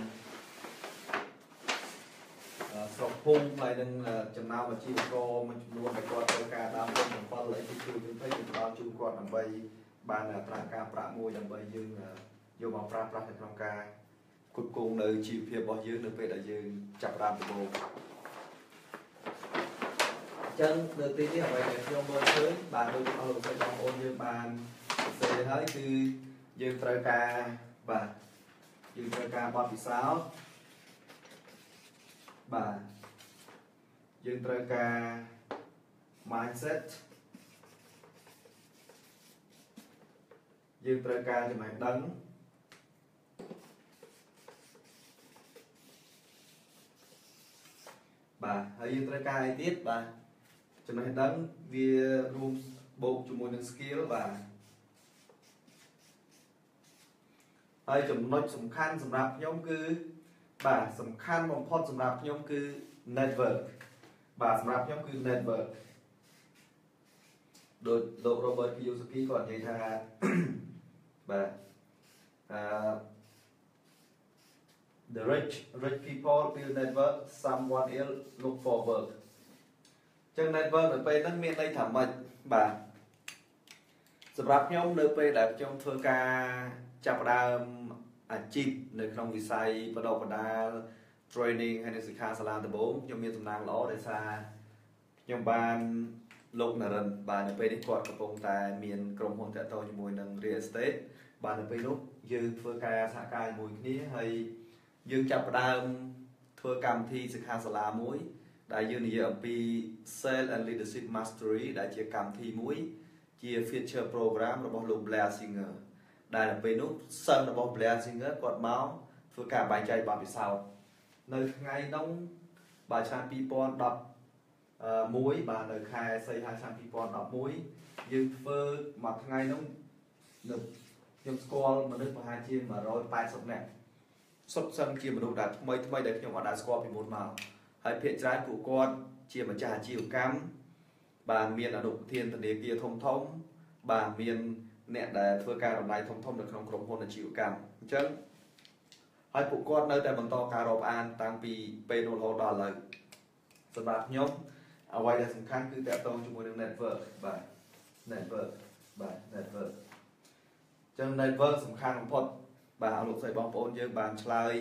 ស្រុកភូមិហើយនឹងចំណោមអាជីវករមួយចំនួនដែលគាត់ត្រូវការដើមទុន7អីទីជួយយើងទៅយើងផ្ដល់ជូនគាត់ដើម្បីបានត្រាការប្រាក់មួយដើម្បីយើងយកមកប្រើប្រាស់នៅក្នុងការ គ្រប់គ្រងនៅជីវភាពរបស់យើងនៅពេលដែលយើងចាប់ផ្ដើមដំបូងអញ្ចឹងនៅទីនេះអ្វីដែលខ្ញុំមើលឃើញបាទដូចអស់លោកស្រីបងប្អូនយើងបានសរសេរហើយគឺយើងត្រូវការបាទយើងត្រូវការបទពិសោធន៍បាទយើងត្រូវការ mindset យើងត្រូវការចំណេះដឹង បាទហើយយើងត្រូវការអីទៀតបាទចំណេះដឹងវារួមបូកជាមួយនឹង skill បាទហើយចំណុចសំខាន់សម្រាប់ខ្ញុំគឺបាទសំខាន់បំផុតសម្រាប់ខ្ញុំគឺ network បាទសម្រាប់ខ្ញុំគឺ network ដោយលោក Robert Kiyosaki គាត់និយាយថាបាទអឺ the rich rich people build network someone else look for work ចឹង network នៅពេលហ្នឹងមានន័យថាម៉េចបាទសម្រាប់ខ្ញុំនៅពេលដែលខ្ញុំធ្វើការចាប់ផ្ដើមអាជីពនៅក្នុងវិស័យបដិបដាល training ហើយនៅសិក្ខាសាលាដំបូងខ្ញុំមានសំណាងល្អដោយសារខ្ញុំបានលោកនរិនបាទនៅពេលនេះគាត់កំពុងតែមានក្រុមហ៊ុនតាក់ទងជាមួយនឹង real estate បាទនៅពេលនោះយើងធ្វើការសហការជាមួយគ្នាហើយ យើងចាប់ផ្ដើមធ្វើកម្មវិធីសិក្ខាសាលាមួយ ដែលយើងនិយាយអំពី Sales and Leadership Mastery ដែលជាកម្មវិធីមួយជា feature program របស់លោក Blair Singer ដែលនៅពេលនោះសិស្សរបស់ Blair Singer គាត់មកធ្វើការបែងចែកបទពិសោធន៍នៅថ្ងៃនោះបាទឆ្នាំ2010មួយបាទនៅខែសីហាឆ្នាំ2011យើងធ្វើមួយថ្ងៃនោះនៅខ្ញុំស្គាល់មនុស្សប្រហែលជា180នាក់ សុទ្ធសឹងជាមនុស្សដែលថ្មីថ្មីដែលខ្ញុំអត់ដែលស្គាល់ពីមុនមកហើយភាគច្រើនពួកគាត់ជាម្ចាស់អាជីវកម្មបាទមានអនុប្រធានធនាគារធំធំ បាទមានអ្នកដែលធ្វើការរំលាយធំធំនៅក្នុងក្រុមហ៊ុនអាជីវកម្មអញ្ចឹងហើយពួកគាត់នៅតែបន្តការរាប់អានតាំងពីពេលនោះរហូតដល់ឥឡូវសម្រាប់ខ្ញុំអ្វីដែលសំខាន់គឺតកតងជាមួយនឹង network បាទ network បាទ network អញ្ចឹង network សំខាន់បំផុត បាទលោកស្រីបងប្អូនយើងបានឆ្លើយ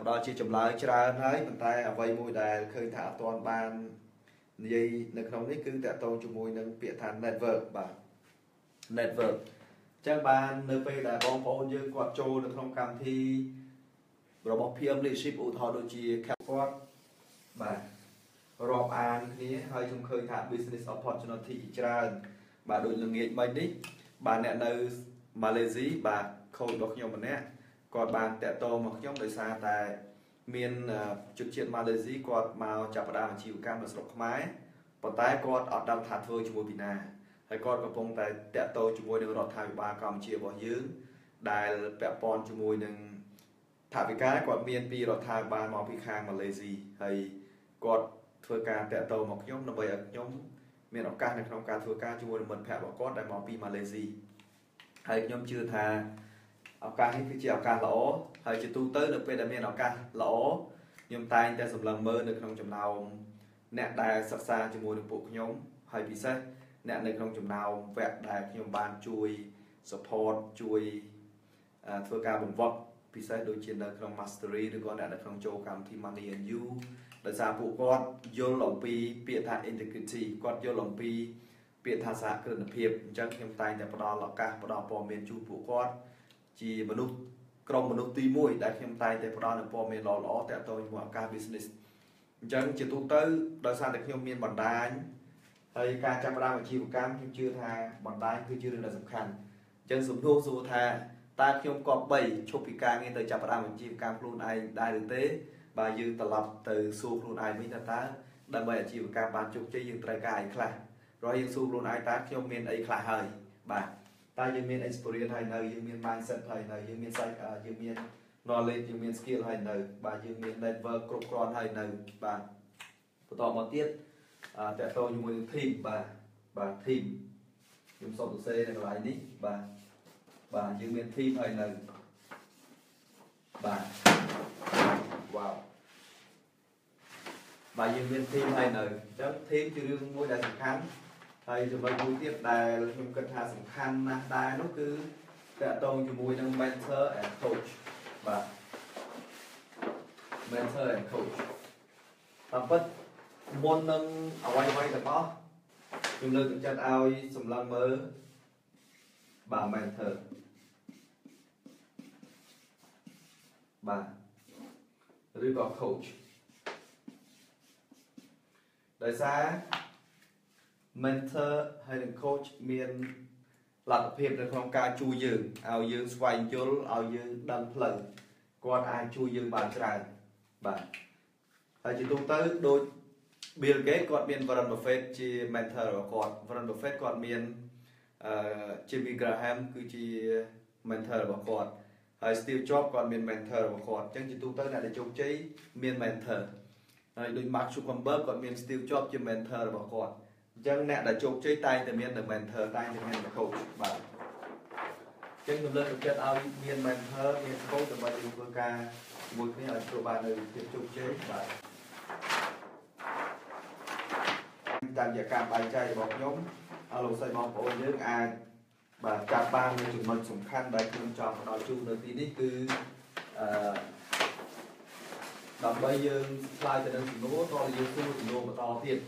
ផ្ដល់ជាចម្លើយច្រើនហើយប៉ុន្តែអ្វីមួយដែលឃើញថាអត់ទាន់បាននិយាយនៅក្នុងនេះគឺតកតងជាមួយនឹងពាក្យថា network បាទ network អញ្ចឹងបាននៅពេលដែលបងប្អូនយើងគាត់ចូលនៅក្នុងកម្មវិធីរបស់ PM leadership ឧទាហរណ៍ដូចជាខាត់គាត់បាទរាប់អានគ្នាហើយខ្ញុំឃើញថា business opportunity ជាច្រើនបាទដូចល្ងាចមិញនេះបាទអ្នកនៅម៉ាឡេស៊ីបាទ ខូចរបស់ខ្ញុំម្នាក់គាត់បានតាក់ទងមកខ្ញុំដោយសារតែមានជនជាតិម៉ាឡេស៊ីគាត់មកចាប់ផ្ដើមអាជីវកម្មនៅស្រុកខ្មែរប៉ុន្តែគាត់អត់ដឹងថាធ្វើជាមួយពីណាហើយគាត់កំពុងតែតាក់ទងជាមួយនឹងរដ្ឋាភិបាលកម្ពុជារបស់យើងដែលពាក់ព័ន្ធជាមួយនឹងថាវិការគាត់មានពីរដ្ឋាភិបាលមកពីខាងម៉ាឡេស៊ីហើយគាត់ធ្វើការតាក់ទងមកខ្ញុំដើម្បីឲ្យខ្ញុំមានឱកាសនៅក្នុងការធ្វើការជាមួយនឹងមិត្តភ័ក្តិរបស់គាត់ដែលមកពីម៉ាឡេស៊ីហើយខ្ញុំជឿថា ឱកាសនេះគឺជាឱកាសល្អហើយជាទូទៅនៅពេលដែលមានឱកាសល្អខ្ញុំតែងតែសម្លឹងមើលនៅក្នុងចំណោមអ្នកដែលសិក្សាជាមួយនឹងពួកខ្ញុំហើយពិសេសអ្នកនៅក្នុងចំណោមវគ្គដែលខ្ញុំបានជួយ support ជួយធ្វើការបង្វឹកពិសេសដូចជានៅក្នុង mastery ឬក៏អ្នកនៅក្នុងចូលកម្មវិធី Money and You ដោយសារពួកគាត់យល់អំពីពាក្យថា integrity គាត់យល់អំពីពាក្យថាសហគ្រិនភាពអញ្ចឹងខ្ញុំតែងតែផ្ដល់ឱកាសផ្ដល់ព័ត៌មានជូនពួកគាត់ ជាមនុស្សក្រុមមនុស្សទី1ដែលខ្ញុំតែងតែផ្ដល់នូវព័ត៌មានល្អៗតាក់ទងជាមួយឱកាស business អញ្ចឹងជាទូទៅដោយសារតែខ្ញុំមានបណ្ដាញហើយការចាប់ផ្ដើមអាជីវកម្មខ្ញុំជឿថាបណ្ដាញគឺជារឿងដែលសំខាន់អញ្ចឹងសំណួរសួរថាតើខ្ញុំគប្បីឈប់ពីការងារទៅចាប់ផ្ដើមអាជីវកម្មខ្លួនឯងដែរឬទេបាទយើងត្រឡប់ទៅសួរខ្លួនឯងវិញថាតើដើម្បីអាជីវកម្មបានជោគជ័យយើងត្រូវការអីខ្លះរហយើងសួរខ្លួនឯងតើខ្ញុំមានអីខ្លះហើយបាទ តើយើងមាន experience ហើយនៅយើងមាន mindset ហើយនៅយើងមានសាច់យើងមាន knowledge យើងមាន skill ហើយនៅបាទយើងមាន network គ្រប់គ្រាន់ហើយនៅបាទបន្តមកទៀតតើតើជាមួយនឹង team បាទបាទ team ខ្ញុំសុំសរសេរនៅកន្លែងនេះបាទបាទយើងមាន team ហើយនៅបាទវ៉ាវបាទយើងមាន team ហើយនៅអញ្ចឹង team ជារឿងមួយដែលសំខាន់ ហើយចំណុចមួយទៀតដែលខ្ញុំគិតថាសំខាន់ណាស់ដែរនោះគឺតកតងជាមួយនឹង mentor and coach បាទ mentor and coach តាមពិតមុននឹងអ្វីអ្វីទាំងអស់ខ្ញុំលើកទឹកចិត្តឲ្យសម្លឹងមើលបាទ mentor បាទឬក៏ coach ដោយសារ mentor ហើយនិង coach មានលទ្ធភាពនៅក្នុងការជួយយើងឲ្យយើងស្វែងយល់ឲ្យយើងដឹងផ្លូវគាត់អាចជួយយើងបានច្រើនបាទហើយជាទូទៅដូច Bill Gates គាត់មាន Warren Buffett ជា mentor របស់គាត់ Warren Buffett គាត់មានអឺ Jimmy Graham គឺជា mentor របស់គាត់ហើយ Steve Jobs គាត់មាន mentor របស់គាត់អញ្ចឹងជាទូទៅអ្នកដែលជោគជ័យមាន mentor ហើយដូច Mark Zuckerberg គាត់មាន Steve Jobs ជា mentor របស់គាត់ អញ្ចឹងអ្នកដែលជោគជ័យតែងតែមាន the mentor តែងតែមាន the coach បាទអញ្ចឹងខ្ញុំលើកទឹកចិត្តឲ្យមាន mentor មាន coach ដើម្បីធ្វើការជាមួយគ្នាឲ្យធ្វើបាននៅភាពជោគជ័យបាទតាមរយៈការបែងចែករបស់ខ្ញុំអរលោកស្រីបងប្អូនយើងអាចបាទចាប់បាននៅចំណុចសំខាន់ដែលខ្ញុំចង់ផ្ដល់ជូននៅទីនេះគឺអឺដើម្បីយើងឆ្លើយទៅនឹងសំណួរតើយើងសួរសំណួរបន្តទៀត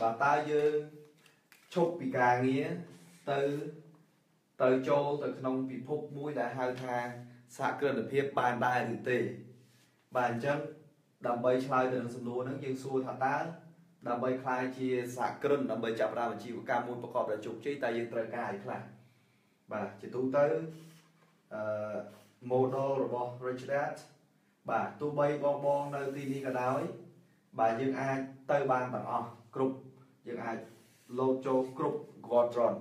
បាទតើយើងឈប់ពីការងារទៅទៅចូលទៅក្នុងពិភពមួយដែលហៅថាសហគ្រិនភាពបានដែរឬទេបាទអញ្ចឹងដើម្បីឆ្លើយទៅនឹងសំណួរហ្នឹងយើងសួរថាតើដើម្បីខ្លាយជាសហគ្រិនដើម្បីចាប់ផ្ដើមអាជីវកម្មមួយប្រកបដោយជោគជ័យតើយើងត្រូវការអីខ្លះបាទជាទូទៅអឺ model របស់ Rich Dad បាទទោះបីបងបងនៅទីនេះក៏ដោយបាទយើងអាចទៅបានទាំងអស់គ្រប់ យើងអាចលោតចូលគ្រប់ quadrant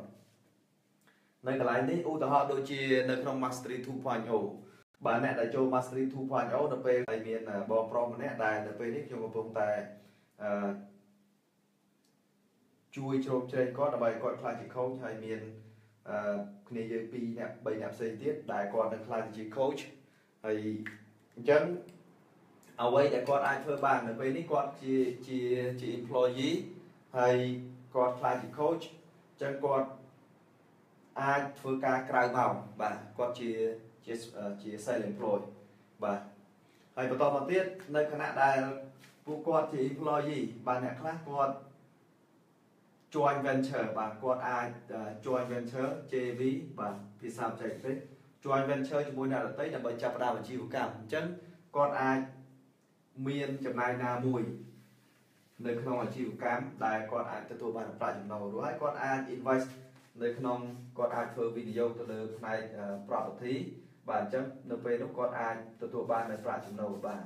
នៅកន្លែងនេះឧទាហរណ៍ដូចជានៅក្នុង Mastery 2.0បាទអ្នកដែលចូល Mastery 2.0នៅពេលដែលមានបងប្រុសម្នាក់ដែលនៅពេលនេះខ្ញុំកំពុងតែអឺជួយជ្រោមជ្រែងគាត់ដើម្បីឲ្យគាត់ខ្លាចជា coach ហើយមានអឺគ្នាយើង2អ្នក3អ្នកផ្សេងទៀតដែលគាត់នឹងខ្លាចជា coach ហើយអញ្ចឹងអ្វីដែលគាត់អាចធ្វើបាននៅពេលនេះគាត់ជាជាជា employee ហើយគាត់ខ្លាចជា coach អញ្ចឹងគាត់អាចធ្វើការក្រៅម៉ោងបាទគាត់ជាជាជា self employed បាទហើយបន្តមកទៀតនៅខណៈដែលពួកគាត់ជា employee បាទអ្នកខ្លះគាត់ joint venture បាទគាត់អាច joint venture JV បាទភាសាបច្ចេកទេស joint venture ជាមួយអ្នកដទៃដើម្បីចាប់ផ្ដើមអាជីវកម្មអញ្ចឹងគាត់អាចមានចំណាយណាមួយ នៅក្នុងអាជីវកម្មដែលគាត់អាចទទួលបានប្រាក់ចំណូលរួចហើយគាត់អាច invest នៅក្នុងគាត់អាចធ្វើវិនិយោគទៅលើផ្នែក property បាទអញ្ចឹងនៅពេលនោះគាត់អាចទទួលបាននូវប្រាក់ចំណូលបាន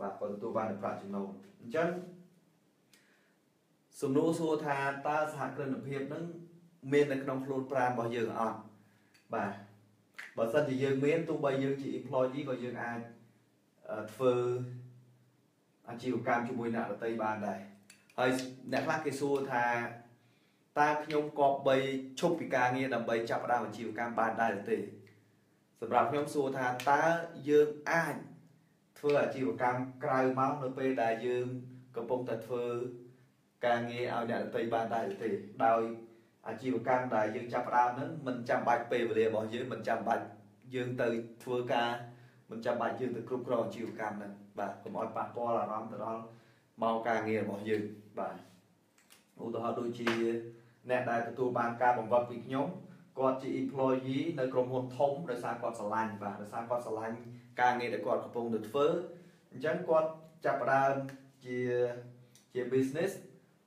បាទគាត់ទទួលបាននូវប្រាក់ចំណូលអញ្ចឹងសំណួរសួរថាតើសហគ្រិនភាពនឹងមាននៅក្នុងខ្លួនប្រាណរបស់យើងអត់បាទបើសិនជាយើងមានទោះបីយើងជា employee ក៏យើងអាចធ្វើ អាជីវកម្មជាមួយអ្នកដទៃបានដែរហើយអ្នកខ្លះគេសួរថាតើខ្ញុំគប្បីឈប់ពីការងារដើម្បីចាប់ផ្ដើមអាជីវកម្មបានដែរឬទេសម្រាប់ខ្ញុំសួរថាតើយើងអាចធ្វើអាជីវកម្មក្រៅមកនៅពេលដែលយើងកំពុងតែធ្វើការងារឲ្យអ្នកដទៃបានដែរឬទេដោយអាជីវកម្មដែលយើងចាប់ផ្ដើមហ្នឹងមិនចាំបាច់ពេលវេលារបស់យើងមិនចាំបាច់យើងទៅធ្វើការមិនចាំបាច់យើងទៅគ្រប់គ្រងអាជីវកម្មហ្នឹង បាទកុំឲ្យប៉ះពាល់អារម្មណ៍ទៅដល់មកការងាររបស់យើងបាទឧទាហរណ៍ដូចជាអ្នកដែលទទួលបានការបង្វឹកពីខ្ញុំគាត់ជា employee នៅក្រុមហ៊ុនធំដោយសារគាត់ស្រឡាញ់បាទដោយសារគាត់ស្រឡាញ់ការងារដែលគាត់កំពុងទៅធ្វើអញ្ចឹងគាត់ចាប់ផ្ដើមជាជា business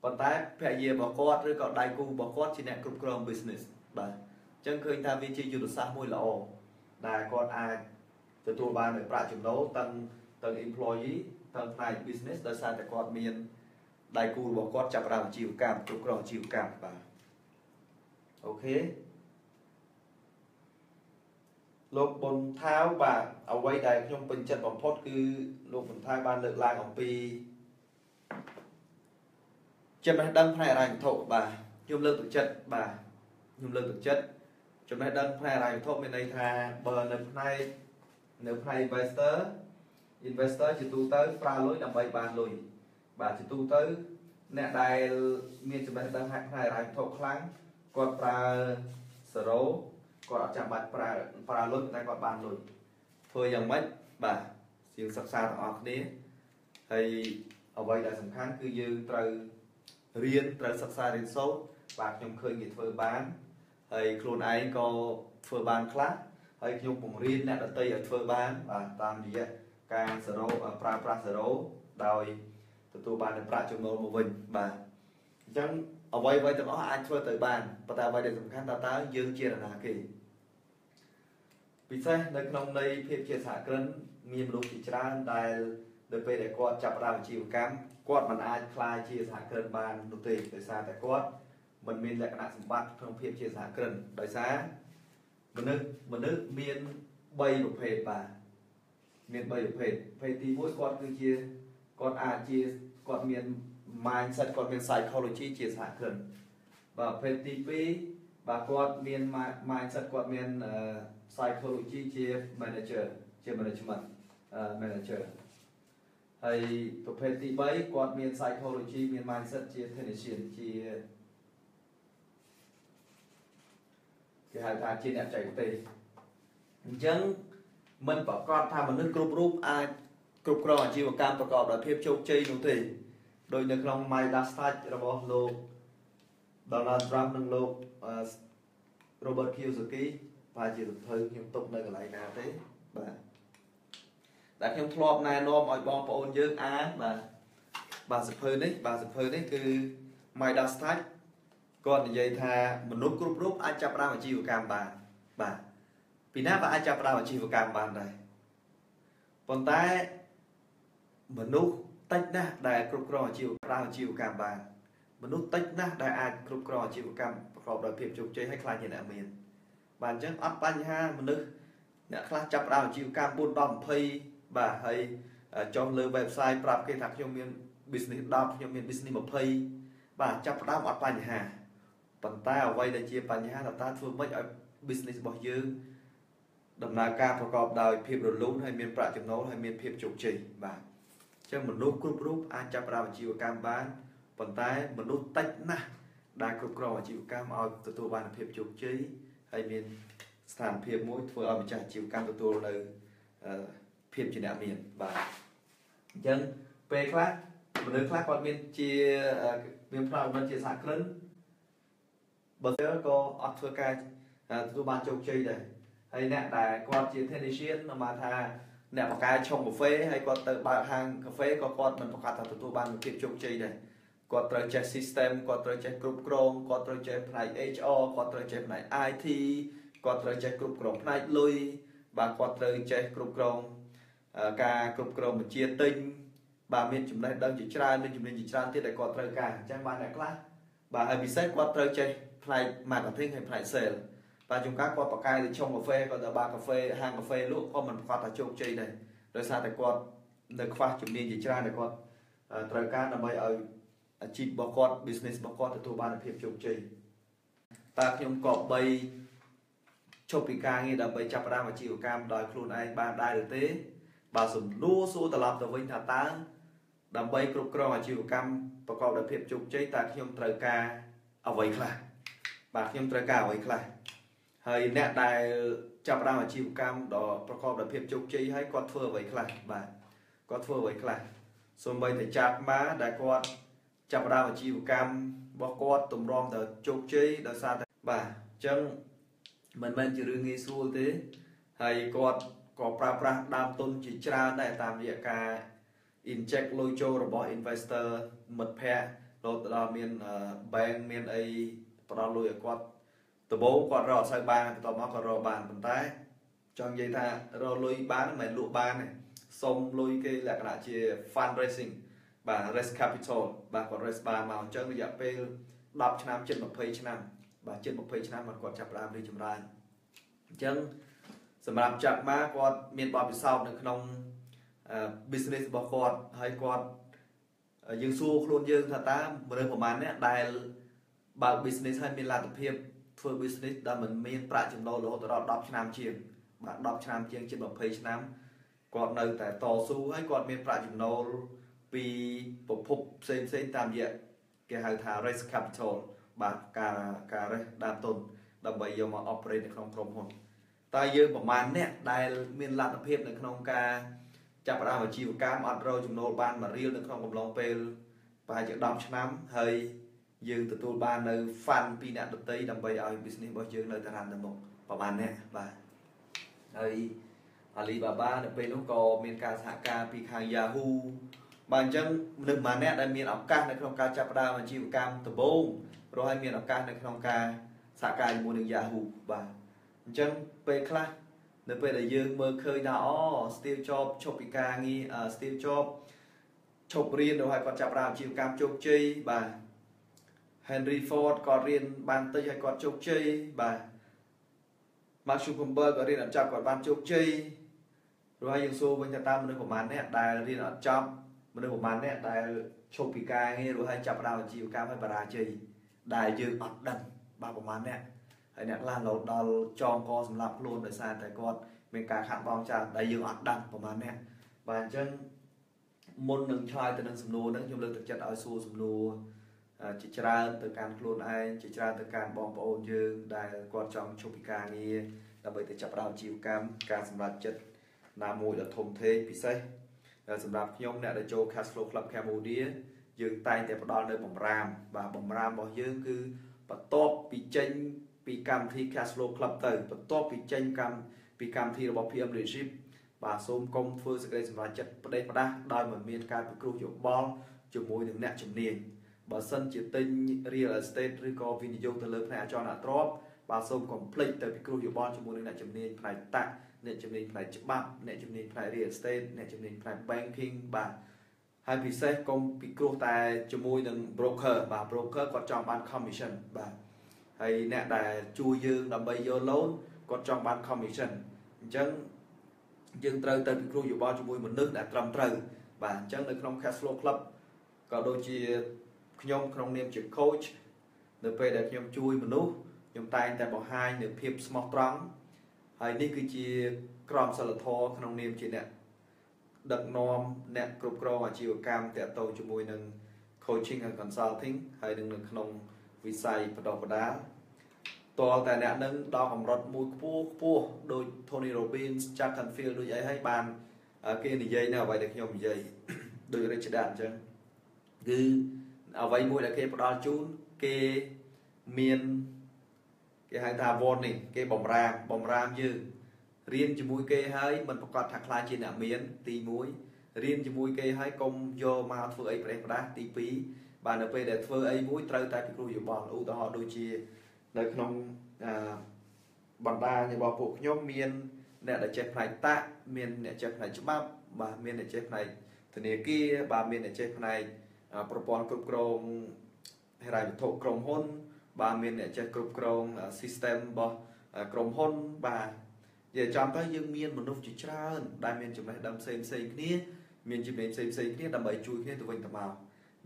ប៉ុន្តែភរិយារបស់គាត់ឬក៏ដៃគូរបស់គាត់ជាអ្នកគ្រប់គ្រង business បាទអញ្ចឹងឃើញថាវាជាយុទ្ធសាស្ត្រមួយល្អដែលគាត់អាចទទួលបាននូវប្រាក់ចំណូលទាំង ទាំង employee ទាំងផ្នែក business ដោយសារតែគាត់មានដៃគូរបស់គាត់ចាប់ផ្ដើមអាជីវកម្មគ្រប់គ្រងអាជីវកម្មបាទអូខេលោកប៊ុនថាវបាទអ្វីដែលខ្ញុំពេញចិត្តបំផុតគឺលោកប៊ុនថាវបានលើកឡើងអំពីចំណេះដឹងផ្នែករ៉ាយវត្ថុបាទខ្ញុំលើកទឹកចិត្តបាទខ្ញុំលើកទឹកចិត្តចំណេះដឹងផ្នែករ៉ាយវត្ថុមានន័យថាបើនៅផ្នែកនៅផ្នែក investor investor ជាទូទៅប្រើលុយដើម្បីបានលុយបាទជាទូទៅអ្នកដែលមានចំណេះដឹងផ្នែករ៉ាយវត្ថុខ្លាំងគាត់ប្រើ0គាត់អត់ចាំបាច់ប្រើប្រើលុយតែគាត់បានលុយធ្វើយ៉ាងម៉េចបាទយើងសិក្សាទាំងអស់គ្នាហើយអ្វីដែលសំខាន់គឺយើងត្រូវរៀនត្រូវសិក្សារៀនសូត្របាទខ្ញុំឃើញគេធ្វើបានហើយខ្លួនឯងក៏ធ្វើបានខ្លះហើយខ្ញុំបង្រៀនអ្នកដទៃឲ្យធ្វើបានបាទតាមរយៈ ការសរោប្រើប្រាស់សរោដោយទទួលបាននូវប្រាក់ចំណូលមកវិញបាទអញ្ចឹងអ្វីអ្វីទាំងអស់អាចធ្វើទៅបានប៉ុន្តែអ្វីដែលសំខាន់តើតើយើងជានរណាគេពិសេសនៅក្នុងន័យភាពជាសហគ្រិនមានមនុស្សជាច្រើនដែលនៅពេលដែលគាត់ចាប់ផ្ដើមអាជីវកម្មគាត់មិនអាចខ្លាយជាសហគ្រិនបាននោះទេដោយសារតែគាត់មិនមានលក្ខណៈសម្បត្តិក្នុងភាពជាសហគ្រិនដោយសារមនុស្សមនុស្សមាន3ប្រភេទបាទ មាន3ប្រភេទប្រភេទទី1គាត់គឺជាគាត់អាចជាគាត់មាន mindset គាត់មាន psychology ជាសហគ្រិនបាទប្រភេទទី2បាទគាត់មាន mindset គាត់មាន psychology ជា manager ជា management manager ហើយប្រភេទទី3គាត់មាន psychology មាន mindset ជា technician ជាគេហៅថាជាអ្នកចែកទេសអញ្ចឹង មិនប្រកាសថាមនុស្សគ្រប់រូបអាចគ្រប់គ្រងអាជីវកម្មប្រកបដោយភាពជោគជ័យនោះទេដោយនៅក្នុង Midas Touch របស់លោក Donald Trump និងលោក Robert Kiyosaki ប្រហែលជាសភៅខ្ញុំទុកនៅកន្លែងណាទេបាទដែលខ្ញុំធ្លាប់ណែនាំឲ្យបងប្អូនយើងអានបាទបាទសភៅនេះបាទសភៅនេះគឺ Midas Touch គាត់និយាយថាមនុស្សគ្រប់រូបអាចចាប់ផ្ដើមអាជីវកម្មបានបាទ ពីណាក៏អាចចាប់ផ្ដើមអាជីវកម្មបានដែរប៉ុន្តែមនុស្សតិចណាស់ដែលគ្រប់គ្រងអាជីវកម្មអាជីវកម្មបានមនុស្សតិចណាស់ដែលអាចគ្រប់គ្រងអាជីវកម្មប្រកបដោយភាពជោគជ័យហើយខ្លាចជាអ្នកមានបាទអញ្ចឹងអត់បញ្ហាមនុស្សអ្នកខ្លះចាប់ផ្ដើមអាជីវកម្ម4 10 20បាទហើយចុះលើ website ប្រាប់គេថាខ្ញុំមាន business 10ខ្ញុំមាន business 20បាទចាប់ផ្ដើមអត់បញ្ហាប៉ុន្តែអ្វីដែលជាបញ្ហាតើតើធ្វើម៉េចឲ្យ business របស់យើង ដំណើរការប្រកបដោយភាពរលូនហើយមានប្រាក់ចំណូលហើយមានភាពជោគជ័យបាទអញ្ចឹងមនុស្សគ្រប់រូបអាចចាប់ផ្ដើមអាជីវកម្មបានប៉ុន្តែមនុស្សតិចណាស់ដែលគ្រប់គ្រងអាជីវកម្មឲ្យទទួលបានភាពជោគជ័យហើយមានស្ថានភាពមួយធ្វើឲ្យម្ចាស់អាជីវកម្មទទួលនៅភាពជាអ្នកមានបាទអញ្ចឹងពេលខ្លះមនុស្សខ្លះគាត់មានជាមានផ្នែកមិនជាសហគ្រិនបើក៏អត់ធ្វើការទទួលបានជោគជ័យដែរ ហើយអ្នកដែលគាត់ជា technician មកថាអ្នកបកកែឆុងកាហ្វេហើយគាត់ទៅបើកហាងកាហ្វេក៏គាត់មិនប្រកាសថាទទួលបានភាពជោគជ័យដែរគាត់ត្រូវចេះ system គាត់ត្រូវចេះគ្រប់គ្រងគាត់ត្រូវចេះផ្នែក HR គាត់ត្រូវចេះផ្នែក IT គាត់ត្រូវចេះគ្រប់គ្រងផ្នែកលុយបាទគាត់ត្រូវចេះគ្រប់គ្រងការគ្រប់គ្រងបញ្ជាទិញបាទមានចំណេះដឹងជាច្រើនមានជំនាញជាច្រើនទៀតដែលគាត់ត្រូវការអញ្ចឹងបាទអ្នកខ្លះបាទហើយពិសេសគាត់ត្រូវចេះផ្នែក marketing ហើយផ្នែក sale បាទជួនកាលគាត់បកកាយទៅឆុងកាហ្វេគាត់ទៅបាកាហ្វេហាងកាហ្វេលក់ក៏មិនប្រកាសថាជោគជ័យដែរដោយសារតែគាត់នៅខ្វះជំនាញជាច្រើនដែលគាត់ត្រូវការដើម្បីឲ្យអាជីពរបស់គាត់ business របស់គាត់ទទួលបានភាពជោគជ័យតើខ្ញុំក៏បីឈប់ពីការងារដើម្បីចាប់ផ្ដើមអាជីវកម្មដោយខ្លួនឯងបានដែរឬទេបើសំណួរសួរត្រឡប់ទៅវិញថាតើដើម្បីគ្រប់គ្រងអាជីវកម្មប្រកបដោយភាពជោគជ័យតើខ្ញុំត្រូវការអ្វីខ្លះបាទខ្ញុំត្រូវការអ្វីខ្លះ ហើយអ្នកដែលចាប់ផ្ដើមអាជីវកម្មដ៏ប្រកបដោយភាពជោគជ័យហើយគាត់ធ្វើអ្វីខ្លះបាទគាត់ធ្វើអ្វីខ្លះសូម្បីតែចាប់មកដែលគាត់ចាប់ផ្ដើមអាជីវកម្មរបស់គាត់ទម្រាំទៅជោគជ័យដោយសារតែបាទអញ្ចឹងមិនមែនជារឿងងាយស្រួលទេហើយគាត់ក៏ប្រើប្រាស់ដើមទុនជាច្រើនដែរតាមរយៈការ inject លុយចូលរបស់ investor មិត្តភ័ក្តិរហូតដល់មាន bank មានអីផ្ដល់លុយឲ្យគាត់ ដំបូងគាត់រកអត់សូវបានបន្ទាប់មកគាត់រកបានប៉ុន្តែចង់និយាយថារកលុយបានមិនមែនលក់បានទេសុំលុយគេលក្ខណៈជា fundraising បាទ raise capital បាទគាត់ raise បានមកអញ្ចឹងរយៈពេល10ឆ្នាំជិត20ឆ្នាំបាទជិត20ឆ្នាំមកគាត់ចាប់ផ្ដើមរីចម្រើនអញ្ចឹងសម្រាប់ចាប់មកគាត់មានបទពិសោធន៍នៅក្នុង business របស់គាត់ហើយគាត់យើងសួរខ្លួនយើងថាតើមនុស្សប្រហែលអ្នកដែលបើក business ហើយមានលទ្ធភាព ធ្វើ business ដែលមិនមានប្រាក់ចំណូលរហូតដល់10ឆ្នាំជាងបាទ10ឆ្នាំជាងជិត20ឆ្នាំគាត់នៅតែតស៊ូហើយគាត់មានប្រាក់ចំណូលពីប្រភពផ្សេងផ្សេងតាមរយៈគេហៅថា raise capital បាទការការ raise ដើមទុនដើម្បីយកមក operate នៅក្នុងក្រុមហ៊ុនតើយើងប្រមាណអ្នកដែលមានលទ្ធភាពនៅក្នុងការចាប់ផ្ដើមអាជីវកម្មអត់រកចំណូលបានមួយរៀលនៅក្នុងកំឡុងពេលប្រហែលជា10ឆ្នាំហើយ យើងទទួលបាននៅ fund ពីអ្នកដទៃដើម្បីឲ្យ business របស់យើងនៅតែរ៉ាន់ទៅមុខប្រហែលអ្នកបាទហើយ Alibaba នៅពេលនោះក៏មានការសហការពីខាង Yahoo បាទអញ្ចឹងមនុស្សម្នាក់ដែលមានឱកាសនៅក្នុងការចាប់ផ្ដើមអាជីវកម្មដំបូងរហូតមានឱកាសនៅក្នុងការសហការជាមួយនឹង Yahoo បាទអញ្ចឹងពេលខ្លះនៅពេលដែលយើងមើលឃើញថាអូ Steve Jobs ឈប់ពីការងារ Steve Jobs ឈប់រៀនរហូតគាត់ចាប់ផ្ដើមអាជីវកម្មជោគជ័យបាទ Henry Ford គាត់រៀនបានតិចហើយគាត់ជោគជ័យបាទ Mark Zuckerberg ក៏រៀនអត់ចប់គាត់បានជោគជ័យព្រោះហើយយើងសួរវិញថាតើមនុស្សប្រមាណអ្នកដែលរៀនអត់ចប់មនុស្សប្រមាណអ្នកដែលឈប់ពីការងាររួចហើយចាប់ផ្ដើមអាជីវកម្មហើយបរាជ័យដែលយើងអត់ដឹងបាទប្រមាណអ្នកហើយអ្នកខ្លះលោដល់ចងកសម្រាប់ខ្លួនដោយសារតែគាត់មានការខាត់បងច្រើនដែលយើងអត់ដឹងប្រមាណអ្នកបាទអញ្ចឹងមុននឹងឆ្លើយទៅនឹងសំណួរហ្នឹងខ្ញុំលើកទឹកចិត្តឲ្យសួរសំណួរ ជាច្រើនទៅកាន់ខ្លួនឯងជាច្រើនទៅកាន់បងប្អូនយើង ដែលគាត់ចង់ឈប់ពីការងារដើម្បីទៅចាប់ផ្ដើមជីវកម្មការសម្រេចចិត្តណាមួយដ៏ធំធេងពិសេសសម្រាប់ខ្ញុំអ្នកដែលចូល Cash Flow Club Cambodia យើងតែងតែផ្ដល់នៅបំរាម បាទបំរាមរបស់យើងគឺបន្ទាប់ពីចេញពីកម្មវិធី Cash Flow Club ទៅបន្ទាប់ពីចេញកម្មពីកម្មវិធីរបស់ PM Leadership បាទសូមកុំធ្វើសេចក្តីសម្រេចចិត្តផ្ដេសផ្ដាស់ដោយមិនមានការពិគ្រោះយោបល់ជាមួយនឹងអ្នកជំនាញ បើសិនជាទិញ real estate ឬក៏វិនិយោគទៅលើផ្នែកអចលនទ្រព្យបាទសូមកុំភ្លេចទៅពិគ្រោះយោបល់ជាមួយនឹងអ្នកជំនាញផ្នែកតាក់អ្នកជំនាញផ្នែកច្បាប់អ្នកជំនាញផ្នែក real estate អ្នកជំនាញផ្នែក banking បាទហើយពិសេសកុំពិគ្រោះតែជាមួយនឹង broker បាទ broker គាត់ចង់បាន commission បាទហើយអ្នកដែលជួយយើងដើម្បីយក loan គាត់ចង់បាន commission អញ្ចឹងយើងត្រូវទៅពិគ្រោះយោបល់ជាមួយមនុស្សដែលត្រឹមត្រូវបាទអញ្ចឹងនៅក្នុង cash flow club ក៏ដូចជា ខ្ញុំក្នុងនាមជា coach នៅពេលដែលខ្ញុំជួយមនុស្សខ្ញុំតែងតែបង្ហាញនូវភាពស្មោះត្រង់ហើយនេះគឺជាក្រមសីលធម៌ក្នុងនាមជាអ្នកដឹកនាំអ្នកគ្រប់គ្រងអាជីវកម្មតាក់ទងជាមួយនឹង coaching and consulting ហើយនឹងនៅក្នុងវិស័យបដិបដាតលតែអ្នកនឹងដល់កម្រិតមួយខ្ពស់ខ្ពស់ដូច Tony Robbins, Jack Canfield ដូចអីហើយបានគេនិយាយនៅអ្វីដែលខ្ញុំនិយាយដូច Richard អញ្ចឹងគឺ អ្វីមួយដែលគេផ្ដល់ជូនគេមានគេហៅថា warning គេបំរាមបំរាមយើងរៀនជាមួយគេហើយមិនប្រកាសថាខ្លាចជាអ្នកមានទី1រៀនជាមួយគេហើយកុំយកមកធ្វើអីប្រេះផ្ដាស់ទី2បាទនៅពេលដែលធ្វើអីមួយត្រូវតែពិគ្រោះយោបល់ឧទាហរណ៍ដូចជានៅក្នុងបណ្ដាញរបស់ពួកខ្ញុំមានអ្នកដែលចេះផ្នែកតាក់មានអ្នកចេះផ្នែកច្បាប់បាទមានអ្នកចេះផ្នែកធនាគារបាទមានអ្នកចេះផ្នែក ប្រព័ន្ធគ្រប់គ្រងហិរញ្ញវត្ថុក្រុមហ៊ុន បាទមានអ្នកចេះគ្រប់គ្រង system របស់ក្រុមហ៊ុនបាទនិយាយចំទៅយើងមានមនុស្សជាច្រើន ដែលមានចំណេះដឹងផ្សេងផ្សេងគ្នាមានចំណេះផ្សេងផ្សេងគ្នាដើម្បីជួយគ្នាទៅវិញទៅមក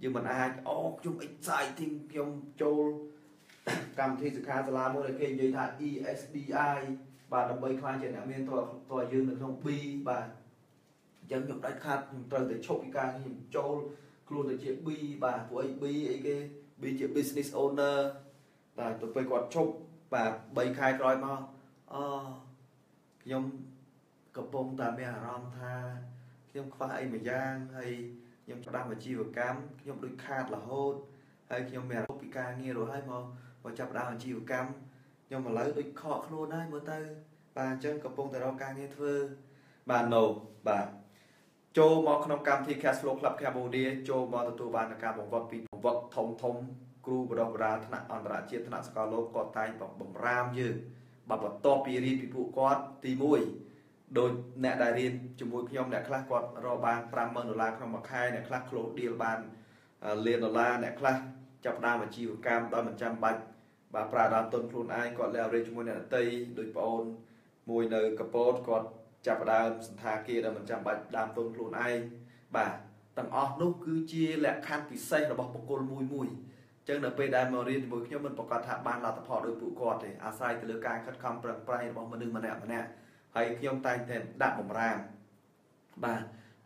យើងមិនអាចអូខ្ញុំ exciting ខ្ញុំចូលកម្មវិធីសិក្ខាសាលាមួយដែលគេនិយាយថា ESDI បាទដើម្បីខ្លាចជាអ្នកមានតើតើយើងនៅក្នុង B បាទអញ្ចឹងខ្ញុំដាច់ខាត់ខ្ញុំត្រូវតែឈប់ពីការខ្ញុំចូល ខ្លួនទៅជា B បាទពួកអី B អីគេ B ជា business owner បាទទៅពេលគាត់ឈប់បាទ3ខែក្រោយមកអខ្ញុំកំពុងតែមានអារម្មណ៍ថាខ្ញុំខ្វះអីមួយយ៉ាងហើយខ្ញុំផ្ដាំអាជីវកម្មខ្ញុំដូចខាតរហូតហើយខ្ញុំមានអារម្មណ៍ពីការងាររួចហើយមកមកចាប់ផ្ដើមអាជីវកម្មខ្ញុំឥឡូវដូចខកខ្លួនហើយមើលទៅបាទអញ្ចឹងកំពុងតែរកការងារធ្វើបាទ no បាទ ចូលមកក្នុងកម្មវិធី Cash Flow Club Cambodia ចូលមកទទួលបានការបង្វឹកពីបង្វឹកធំធំគ្រូបដិបរាថ្នាក់អន្តរជាតិថ្នាក់សាកលលោកគាត់តែងបំរាមយើងបាទបន្ទាប់ពីរៀនពីពួកគាត់ទី1ដោយអ្នកដែលរៀនជាមួយខ្ញុំអ្នកខ្លះគាត់រកបាន50000ដុល្លារក្នុងមួយខែអ្នកខ្លះ close deal បានលានដុល្លារអ្នកខ្លះចាប់ដើមអាជីវកម្មដោយមិនចាំបាច់បាទប្រើដើមទុនខ្លួនឯងគាត់ leverage ជាមួយអ្នកដទៃដូចប្អូនមួយនៅកពតគាត់ ចាប់ដើមសន្តាគារដែលមិនចាំបាច់ដើមទុនខ្លួនឯងបាទទាំងអស់នោះគឺជាលក្ខខណ្ឌពិសេសរបស់បុគ្គលមួយមួយអញ្ចឹងនៅពេលដែលមករៀនជាមួយខ្ញុំមិនប្រកាសថាបានលទ្ធផលដោយពួកគាត់ទេអាស្រ័យទៅលើការខិតខំប្រឹងប្រែងរបស់មនុស្សម្នាក់ម្នាក់ហើយខ្ញុំតែងតែដាក់បំរាមបាទ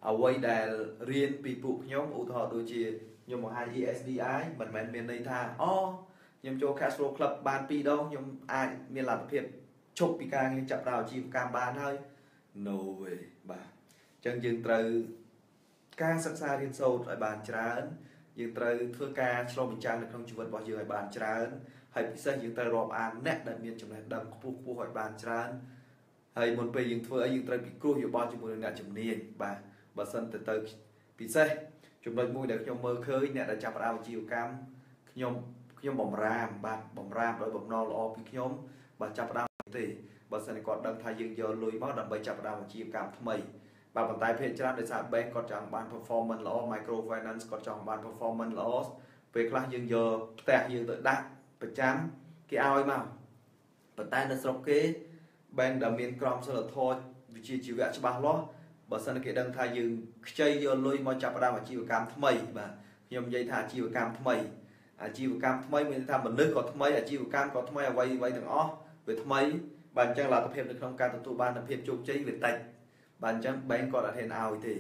អ្វីដែលរៀនពីពួកខ្ញុំឧទាហរណ៍ដូចជាខ្ញុំបង្ហាញ ESDI មិនមែនមានន័យថាអូខ្ញុំចូល cash flow club បាន2ដងខ្ញុំអាចមានលទ្ធភាពឈប់ពីការងារចាប់ដើមអាជីវកម្មបានហើយ no way បាទអញ្ចឹងយើងត្រូវការសិក្សារៀនសូត្រឲ្យបានច្រើនយើងត្រូវធ្វើការឆ្លុះបញ្ចាំងនៅក្នុងជីវិតរបស់យើងឲ្យបានច្រើនហើយពិសេសយើងត្រូវរាប់អានអ្នកដែលមានចំណេះដឹងខ្ពស់ខ្ពស់ឲ្យបានច្រើនហើយមុនពេលយើងធ្វើអីយើងត្រូវពិគ្រោះយោបល់ជាមួយនឹងអ្នកជំនាញបាទបើសិនទៅទៅពិសេសចំណុចមួយដែលខ្ញុំមើលឃើញអ្នកដែលចាប់ផ្ដើមអាជីវកម្មខ្ញុំខ្ញុំបំរាមបាទបំរាមដោយបំណងល្អពីខ្ញុំបាទចាប់ផ្ដើមទេ បើសិនគាត់ដឹងថាយើងយកលុយមកដើម្បីចាប់ផ្ដើមអាជីវកម្មថ្មីបាទប៉ុន្តែភាគច្រើនដោយសារ bank គាត់ចង់បាន performance ល្អ micro finance គាត់ចង់បាន performance ល្អពេលខ្លះយើងយកផ្ទះយើងទៅដាក់ប្រចាំគេឲ្យមកប៉ុន្តែនៅស្រុកគេ bank ដែលមានក្រមសីលធម៌វិជ្ជាជីវៈច្បាស់លាស់បើសិនគេដឹងថាយើងខ្ចីយកលុយមកចាប់ផ្ដើមអាជីវកម្មថ្មីបាទខ្ញុំនិយាយថាអាជីវកម្មថ្មីអាជីវកម្មថ្មីមានថាមនុស្សក៏ថ្មីអាជីវកម្មក៏ថ្មីអ្វីអ្វីទាំងអស់វាថ្មី បាទអញ្ចឹងលទ្ធភាពនៅក្នុងការទទួលបានភាពជោគជ័យវាតិចបាទអញ្ចឹង bank គាត់អត់ហ៊ានឲ្យទេ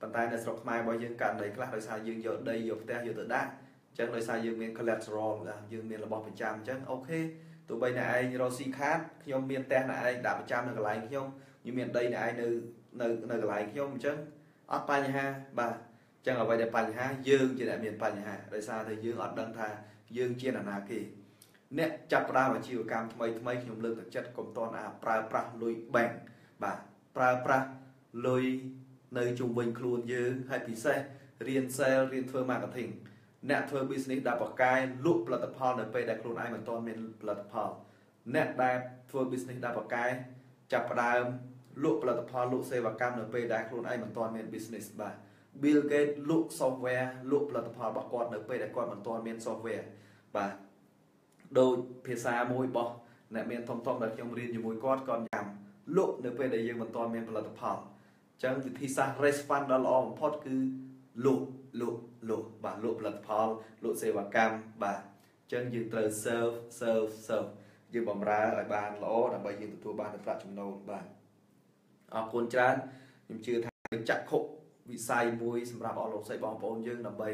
ប៉ុន្តែនៅស្រុកខ្មែររបស់យើងករណីខ្លះដោយសារយើងយកដីយកផ្ទះយកទៅដាក់អញ្ចឹងដោយសារយើងមាន collateral យើងមានរបស់ប្រចាំអញ្ចឹងអូខេទោះបីអ្នកឯងរកស៊ីខាតខ្ញុំមានផ្ទះអ្នកឯងដាក់ប្រចាំនៅកន្លែងខ្ញុំខ្ញុំមានដីអ្នកឯងនៅនៅនៅកន្លែងខ្ញុំអញ្ចឹងអត់បញ្ហាបាទអញ្ចឹងអ្វីដែលបញ្ហាយើងជាអ្នកមានបញ្ហាដោយសារតែយើងអត់ដឹងថាយើងជានរណាគេ អ្នកចាប់ផ្ដើមអាជីវកម្មថ្មីថ្មីខ្ញុំលើកទឹកចិត្តកុំតន់អាប្រើប្រាស់លុយ bank បាទប្រើប្រាស់លុយនៅជុំវិញខ្លួនយើងហើយពិសេសរៀន sale រៀនធ្វើ marketing អ្នកធ្វើ business ដែលបកកែលក់ផលិតផលនៅពេលដែលខ្លួនឯងមិនទាន់មានផលិតផលអ្នកដែលធ្វើ business ដែលបកកែចាប់ផ្ដើមលក់ផលិតផលលក់សេវាកម្មនៅពេលដែលខ្លួនឯងមិនទាន់មាន business បាទ Bill Gates លក់ software លក់ផលិតផលរបស់គាត់នៅពេលដែលគាត់មិនទាន់មាន software បាទ ដោយភាសាមួយរបស់អ្នកមានធំធំដែលខ្ញុំរៀនជាមួយគាត់គាត់ញ៉ាំលក់នៅពេលដែលយើងមិនទាន់មានផលិតផលអញ្ចឹងវិធីសាស្ត្រ raise fund ដ៏ល្អបំផុតគឺលក់លក់លក់បាទលក់ផលិតផលលក់សេវាកម្មបាទអញ្ចឹងយើងត្រូវ serve serve serve យើងបំរើឲ្យបានល្អដើម្បីយើងទទួលបានប្រាក់ចំណូលបាទអរគុណច្រើនខ្ញុំជឿថាចាក់ខុវិស័យមួយសម្រាប់អស់លោកស្រីបងប្អូនយើងដើម្បី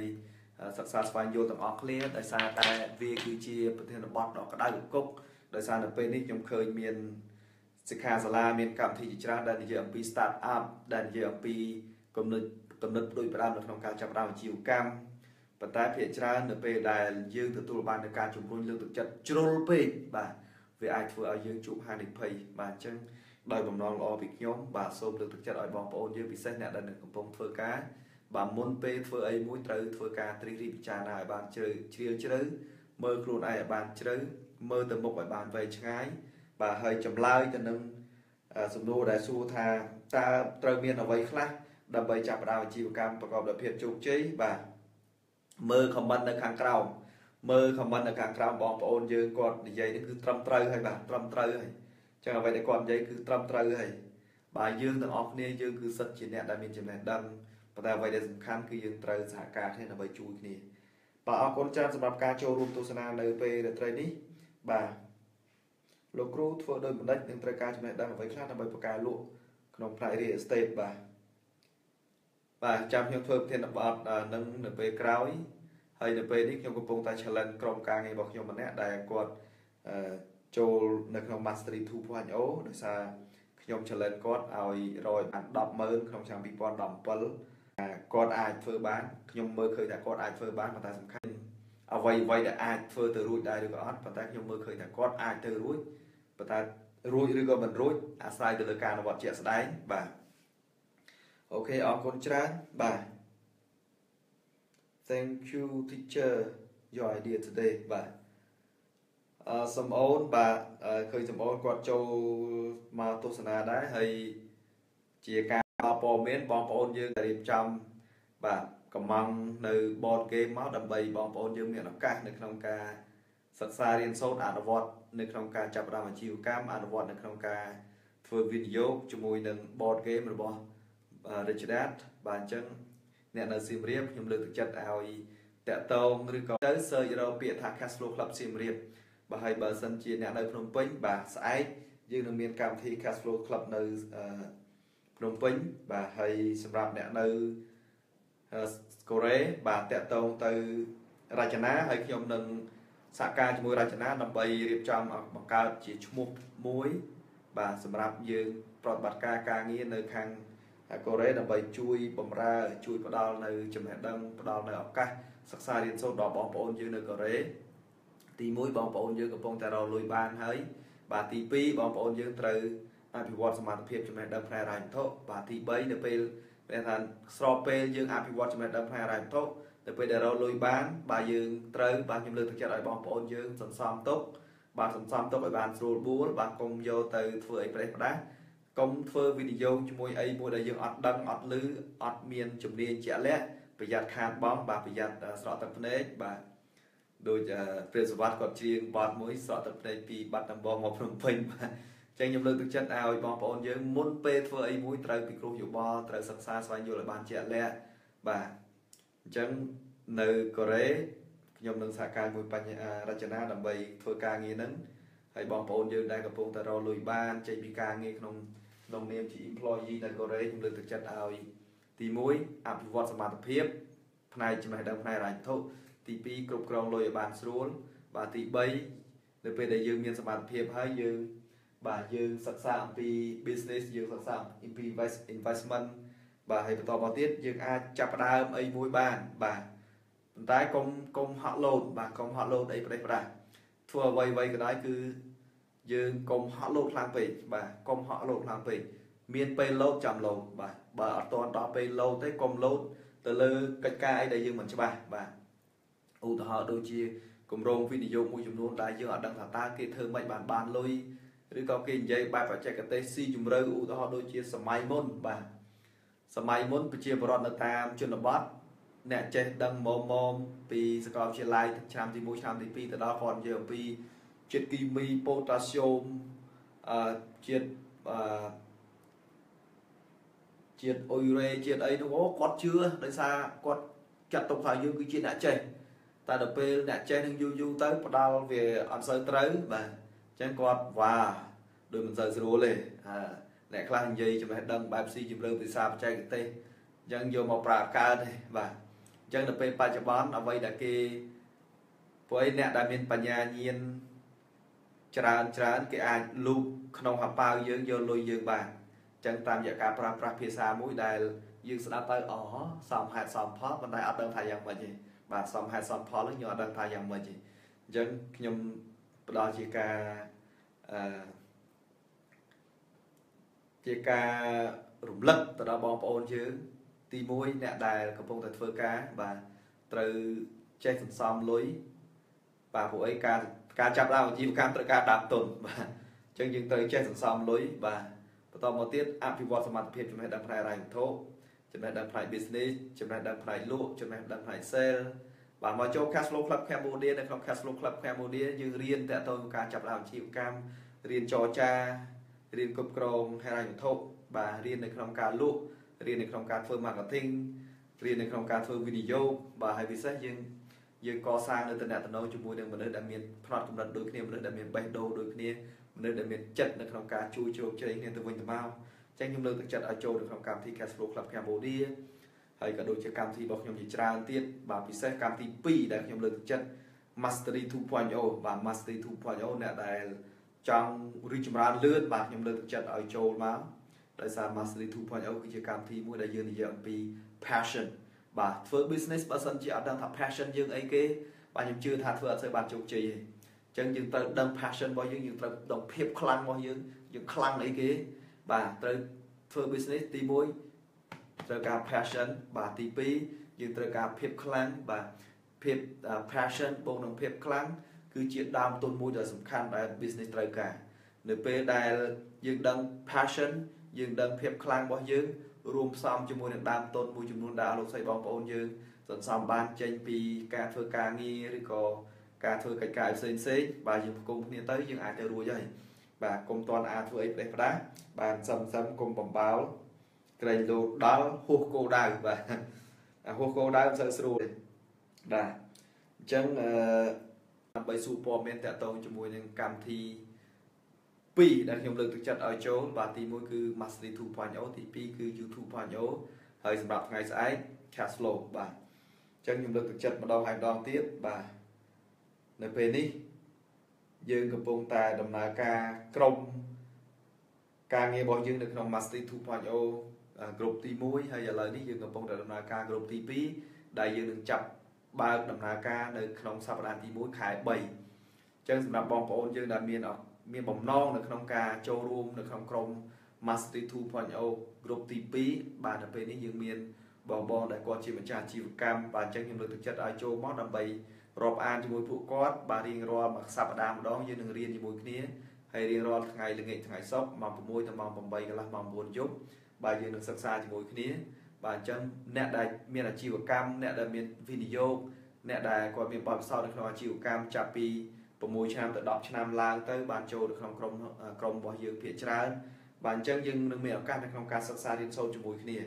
សិក្សាស្វែងយល់ទាំងអស់គ្នាដោយសារតែវាគឺជាប្រធានបទដ៏ក្តៅគគុកដោយសារនៅពេលនេះខ្ញុំឃើញមានសិក្ខាសាលាមានកម្មវិធីជាច្រើនដែលនិយាយអំពី start up ដែលនិយាយអំពីគំនិតគំនិតផ្ដួចផ្ដើមនៅក្នុងការចាប់ផ្ដើមអាជីវកម្មប៉ុន្តែភាគច្រើននៅពេលដែលយើងទទួលបាននូវការជំរុញលើកទឹកចិត្តជ្រុលពេកបាទវាអាចធ្វើឲ្យយើងជួបហានិភ័យបាទអញ្ចឹងខដោយបំណងល្អពីខ្ញុំបាទសូមលើកទឹកចិត្តឲ្យបងប្អូនយើងពិសេសអ្នកដែលកំពុងធ្វើការ បាទមុនពេលធ្វើអីមួយត្រូវធ្វើការត្រិះរិះពិចារណាឲ្យបានជ្រៅជ្រាលជ្រៅមើលខ្លួនឯងឲ្យបានជ្រៅមើលទៅមុខឲ្យបានវែងឆ្ងាយបាទហើយចម្លើយទៅនឹងសំណួរដែលសួរថាតើត្រូវមានអ្វីខ្លះដើម្បីចាប់ផ្ដើមអាជីវកម្មប្រកបដោយភាពជោគជ័យបាទមើល comment នៅខាងក្រោមមើល comment នៅខាងក្រោមបងប្អូនយើងគាត់និយាយនេះគឺត្រឹមត្រូវហើយបាទត្រឹមត្រូវហើយចឹងអ្វីដែលគាត់និយាយគឺត្រឹមត្រូវហើយបាទយើងទាំងអស់គ្នាយើងគឺសិតជាអ្នកដែលមានចំណេះដឹង ប៉ុន្តែអ្វីដែលសំខាន់គឺយើងត្រូវសហការគ្នាដើម្បីជួយគ្នាបាទអរគុណច្រើនសម្រាប់ការចូលរួមទស្សនានៅពេលរាត្រីនេះបាទលោកគ្រូធ្វើដោយបណ្ឌិតនឹងត្រូវការចំណេះដឹងអ្វីខ្លះដើម្បីបង្កើតលក់ក្នុងផ្នែក real estate បាទបាទចាំខ្ញុំធ្វើប្រធានបទនឹងនៅពេលក្រោយហើយនៅពេលនេះខ្ញុំកំពុងតែ challenge ក្រុមការងាររបស់ខ្ញុំម្នាក់ដែលគាត់ចូលនៅក្នុង Mastery 2.0ដោយសារខ្ញុំ challenge គាត់ឲ្យរយបាន100000ក្នុងឆ្នាំ2017 គាត់អាចធ្វើបានខ្ញុំមើលឃើញថាគាត់អាចធ្វើបានប៉ុន្តែសំខាន់អ្វីអ្វីដែលអាចធ្វើទៅរួចដែរឬក៏អត់ប៉ុន្តែខ្ញុំមើលឃើញថាគាត់អាចទៅរួចប៉ុន្តែរួចឬក៏មិនរួចអាស្រ័យទៅលើការអនុវត្តជាក់ស្ដែងបាទអូខេអរគុណច្រើនបាទ Thank you teacher your idea today បាទអឺសំអូនបាទឃើញសំអូនគាត់ចូលមកទស្សនាដែរហើយជាការ ព័ត៌មានបងប្អូនយើងរៀបចំបាទកំងនៅ board game មកដើម្បីបងប្អូនយើងមានឱកាសនៅក្នុងការសិក្សារៀនសូត្រអនុវត្តនៅក្នុងការចាប់ផ្ដើមអាជីវកម្មអនុវត្តនៅក្នុងការធ្វើវិនិយោគជាមួយនឹង board game របស់ Rich Dad បាទអញ្ចឹងអ្នកនៅសៀមរាបខ្ញុំលើកទឹកចិត្តឲ្យតាក់តងឬក៏ទៅ search រកពាក្យថា Cash Flow Club សៀមរាបបើហើយបើសិនជាអ្នកនៅភ្នំពេញបាទស្អែកយើងនឹងមានកម្មវិធី Cash Flow Club នៅ ភ្នំពេញបាទហើយសម្រាប់អ្នកនៅកូរ៉េបាទតាក់តងទៅរចនាហើយខ្ញុំនឹងសហការជាមួយរចនាដើម្បីរៀបចំបង្កើតជាឈ្មោះមួយ បាទសម្រាប់យើងប្រតិបត្តិការការងារនៅខាងកូរ៉េដើម្បីជួយបំរើជួយផ្ដល់នៅចំណេះដឹងផ្ដល់នៅឱកាសសិក្សារៀនសូត្រដល់បងប្អូនយើងនៅកូរ៉េទី1បងប្អូនយើងកំពុងតែរកលុយបានហើយបាទទី2បងប្អូនយើងត្រូវ អភិវឌ្ឍសមត្ថភាពចំណេះដឹងផ្នែករ៉ាយវត្ថុបាទទី3នៅពេលពេលថាស្របពេលយើងអភិវឌ្ឍចំណេះដឹងផ្នែករ៉ាយវត្ថុទៅពេលដែលរកលុយបានបាទយើងត្រូវបាទខ្ញុំលើកទឹកចិត្តឲ្យបងប្អូនយើងសន្សំទុកបាទសន្សំទុកឲ្យបានស្រួលបួលបាទកុំយកទៅធ្វើអីប្រេះផ្ដាស់កុំធ្វើវិនិយោគជាមួយអីមួយដែលយើងអត់ដឹងអត់ឮអត់មានជំនាញជាក់លាក់ប្រយ័ត្នខាតបង់បាទប្រយ័ត្នស្រកទឹកភ្នែកបាទដូចព្រះសវត្តគាត់ច្រៀងបទមួយស្រកទឹកភ្នែកពីបាត់ដំបងមកភ្នំពេញបាទ ចឹងខ្ញុំលើកទឹកចិត្តឲ្យបងប្អូនយើងមុនពេលធ្វើអីមួយត្រូវពិគ្រោះយោបល់ត្រូវសិក្សាស្វែងយល់ឲ្យបានជាក់លាក់បាទអញ្ចឹងនៅកូរ៉េខ្ញុំនឹងសហការមួយបញ្ញារចនាដើម្បីធ្វើការងារហ្នឹងហើយបងប្អូនយើងដែលកំពុងតែរកលុយបានចេញពីការងារក្នុងក្នុងនាមជា employee នៅកូរ៉េខ្ញុំលើកទឹកចិត្តឲ្យទី1អភិវឌ្ឍសមត្ថភាពផ្នែកចំណេះដឹងផ្នែករ៉ាញ់វត្ថុទី2គ្រប់គ្រងលុយឲ្យបានស្រួលបាទទី3នៅពេលដែលយើងមានសមត្ថភាពហើយយើង បាទយើងសិក្សាអំពី business យើងសិក្សាអំពី investment បាទហើយបន្តមកទៀតយើងអាចចាប់ផ្ដើមអីមួយបានបាទប៉ុន្តែកុំកុំហក់លោតបាទកុំហក់លោតអីប្រេះប្រាស់ធ្វើអ្វីអ្វីក៏ដោយគឺយើងកុំហក់លោតខ្លាំងពេកបាទកុំហក់លោតខ្លាំងពេកមានពេលលោតចាំលោតបាទបើអត់ទាន់ដល់ពេលលោតទេកុំលោតទៅលើកិច្ចការអីដែលយើងមិនច្បាស់បាទឧទាហរណ៍ដូចជាគម្រោងវិនិយោគមួយចំនួនដែលយើងអត់ដឹងថាតើគេធ្វើម៉េចបានបានលុយ ឬក៏គេនិយាយបែបបច្ចេកទេសស៊ីជម្រៅឧទាហរណ៍ដូចជាសម័យមុនបាទសម័យមុនប្រជាពលរដ្ឋនៅតាមជនបទអ្នកចេះដឹងមុំមុំពីសាកលវិទ្យាល័យឆ្នាំទី1ឆ្នាំទី2ទៅដល់គាត់និយាយអំពីជាតិគីមីប៉ូតាស្យូមអឺជាតិអឺជាតិអ៊ុយរ៉េជាតិអីនោះអូគាត់ជឿដោយសារគាត់ចាត់ទុកថាយើងគឺជាអ្នកចេះតែដល់ពេលអ្នកចេះនឹងយូរយូរទៅផ្ដាល់វាអត់សូវត្រូវបាទអញ្ចឹងគាត់វ៉ាដូចមិនសូវស្រួលទេអាអ្នកខ្លះនិយាយចំណេះដឹងបែបស៊ីជម្រៅភាសាបច្ចេកទេសអញ្ចឹងយកមកប្រើកើតទេបាទអញ្ចឹងដល់ពេលបច្ចុប្បន្នអ្វីដែលគេពួកឯអ្នកដែលមានបញ្ញាញាណច្រើនច្រើនគេអាចលូកក្នុងហប៉ៅយើងយកលុយយើងបានអញ្ចឹងតាមរយៈការប្រើប្រាស់ភាសាមួយដែលយើងស្ដាប់ទៅអូសមហេតុសមផលប៉ុន្តែអត់ដឹងថាយ៉ាងម៉េចទេបាទសមហេតុសមផលហ្នឹងខ្ញុំអត់ដឹងថាយ៉ាងម៉េចទេអញ្ចឹងខ្ញុំ ផ្ដល់ជាការអឺជាការរំលឹកទៅដល់បងប្អូនយើងទី1អ្នកដែលកំពុងតែធ្វើការបាទត្រូវចេះសន្សំលុយបាទព្រោះអីការការចាប់ដើមអាជីវកម្មត្រូវការដើមទុនបាទអញ្ចឹងយើងត្រូវចេះសន្សំលុយបាទបន្តមកទៀតអភិវឌ្ឍសមត្ថភាពចំណេះដឹងផ្នែកហិរញ្ញវត្ថុចំណេះដឹងផ្នែក business ចំណេះដឹងផ្នែកលក់ចំណេះដឹងផ្នែក sale បាទមកចូល Cash Flow Club Cambodia នៅក្នុង Cash Flow Club Cambodia យើងរៀនតទៅនឹងការចាប់ដើមអាជីវកម្មរៀនចរចារៀនគ្រប់គ្រងហិរញ្ញវត្ថុបាទរៀននៅក្នុងការលក់រៀននៅក្នុងការធ្វើ marketing រៀននៅក្នុងការធ្វើវិនិយោគបាទហើយពិសេសយើងយើងកសាងនៅតំណែងជាមួយនឹងមនុស្សដែលមានផ្នត់កំណត់ដូចគ្នាមនុស្សដែលមានបេះដូងដូចគ្នាមនុស្សដែលមានចិត្តនៅក្នុងការជួយជ្រោមជ្រែងគ្នាទៅវិញទៅមកអញ្ចឹងខ្ញុំលើកទឹកចិត្តឲ្យចូលនៅក្នុងកម្មវិធី Cash Flow Club Cambodia ហើយក៏ដូចជាកម្មវិធីរបស់ខ្ញុំជាច្រើនទៀតបាទពិសេសកម្មវិធី2ដែលខ្ញុំលើកទឹកចិត្ត Mastery 2.0បាទ Mastery 2.0អ្នកដែលចង់រីកចម្រើនលឿនបាទខ្ញុំលើកទឹកចិត្តឲ្យចូលមកដោយសារ Mastery 2.0គឺជាកម្មវិធីមួយដែលយើងនិយាយអំពី passion បាទធ្វើ business បើសិនជាអត់ដឹងថា passion យើងអីគេបាទខ្ញុំជឿថាធ្វើអត់សូវបានជោគជ័យទេអញ្ចឹងយើងត្រូវដឹង passion របស់យើងយើងត្រូវដឹងភាពខ្លាំងរបស់យើងយើងខ្លាំងអីគេបាទត្រូវធ្វើ business ទី1 ត្រូវការ passion បាទទី2យើងត្រូវការភាពខ្លាំងបាទភាព passion បូកនឹងភាពខ្លាំងគឺជាដើមទុនមួយដ៏សំខាន់ដែល business ត្រូវការ នៅពេលដែលយើងដឹង passion យើងដឹងភាពខ្លាំងរបស់យើងរួមផ្សំជាមួយនឹងដើមទុនមួយចំនួនដែលលោកស្រីបងប្អូនយើងសន្សំបានចេញពីការធ្វើការងារឬក៏ការធ្វើកិច្ចការផ្សេងផ្សេងបាទយើងផ្គុំគ្នាទៅយើងអាចទៅរួចហើយបាទកុំតន់អាចធ្វើអីផ្ដេសផ្ដាសបាទសឹមសឹមកុំបំបោល ក្រែងលោដល់ហួសគោដៅបាទហួសគោដៅមិនសូវស្រួលទេបាទអញ្ចឹងអឺដើម្បីសួរព័ត៌មានតកតងជាមួយនឹងកម្មវិធី2ដែលខ្ញុំលើកទឹកចិត្តឲ្យចូលបាទទី1គឺ Mastery 2.0ទី2គឺ YouTube 2.0ហើយសម្រាប់ថ្ងៃស្អែក Cash Flow បាទអញ្ចឹងខ្ញុំលើកទឹកចិត្តម្ដងហើយម្ដងទៀតបាទនៅពេលនេះយើងកំពុងតែដំណើរការក្រុមការងាររបស់យើងនៅក្នុង Mastery 2.0 ក្រុមទី1ហើយឥឡូវនេះយើងកំពុងតែដំណើរការក្រុមទី2ដែលយើងនឹងចាប់បើកដំណើរការនៅក្នុងសប្តាហ៍ទី1ខែ3អញ្ចឹងសម្រាប់បងប្អូនយើងដែលមានមានបំណងនៅក្នុងការចូលរួមនៅក្នុងក្រុម Mastery 2.0 group ទី2បាទនៅពេលនេះយើងមានបងបងដែលគាត់ជាម្ចាស់អាជីវកម្មបាទអញ្ចឹងខ្ញុំលើកទឹកចិត្តឲ្យចូលមកដើម្បីរាប់អានជាមួយពួកគាត់បាទរៀងរាល់មួយសប្តាហ៍ម្ដងយើងនឹងរៀនជាមួយគ្នាហើយរៀងរាល់ថ្ងៃល្ងាចថ្ងៃសុក្រម៉ោង6ដល់ម៉ោង8កន្លះម៉ោង9យប់ បាទយើងនឹងសិក្សាជាមួយគ្នាបាទអញ្ចឹងអ្នកដែលមានអាជីវកម្មអ្នកដែលមានវិនិយោគអ្នកដែលគាត់មានបទពិសោធន៍នៅក្នុងអាជីវកម្មចាប់ពី6ឆ្នាំទៅ10ឆ្នាំឡើងទៅបានចូលនៅក្នុងក្រុមក្រុមរបស់យើងភាគច្រើនបាទអញ្ចឹងយើងនឹងមានឱកាសនៅក្នុងការសិក្សារៀនសូត្រជាមួយគ្នា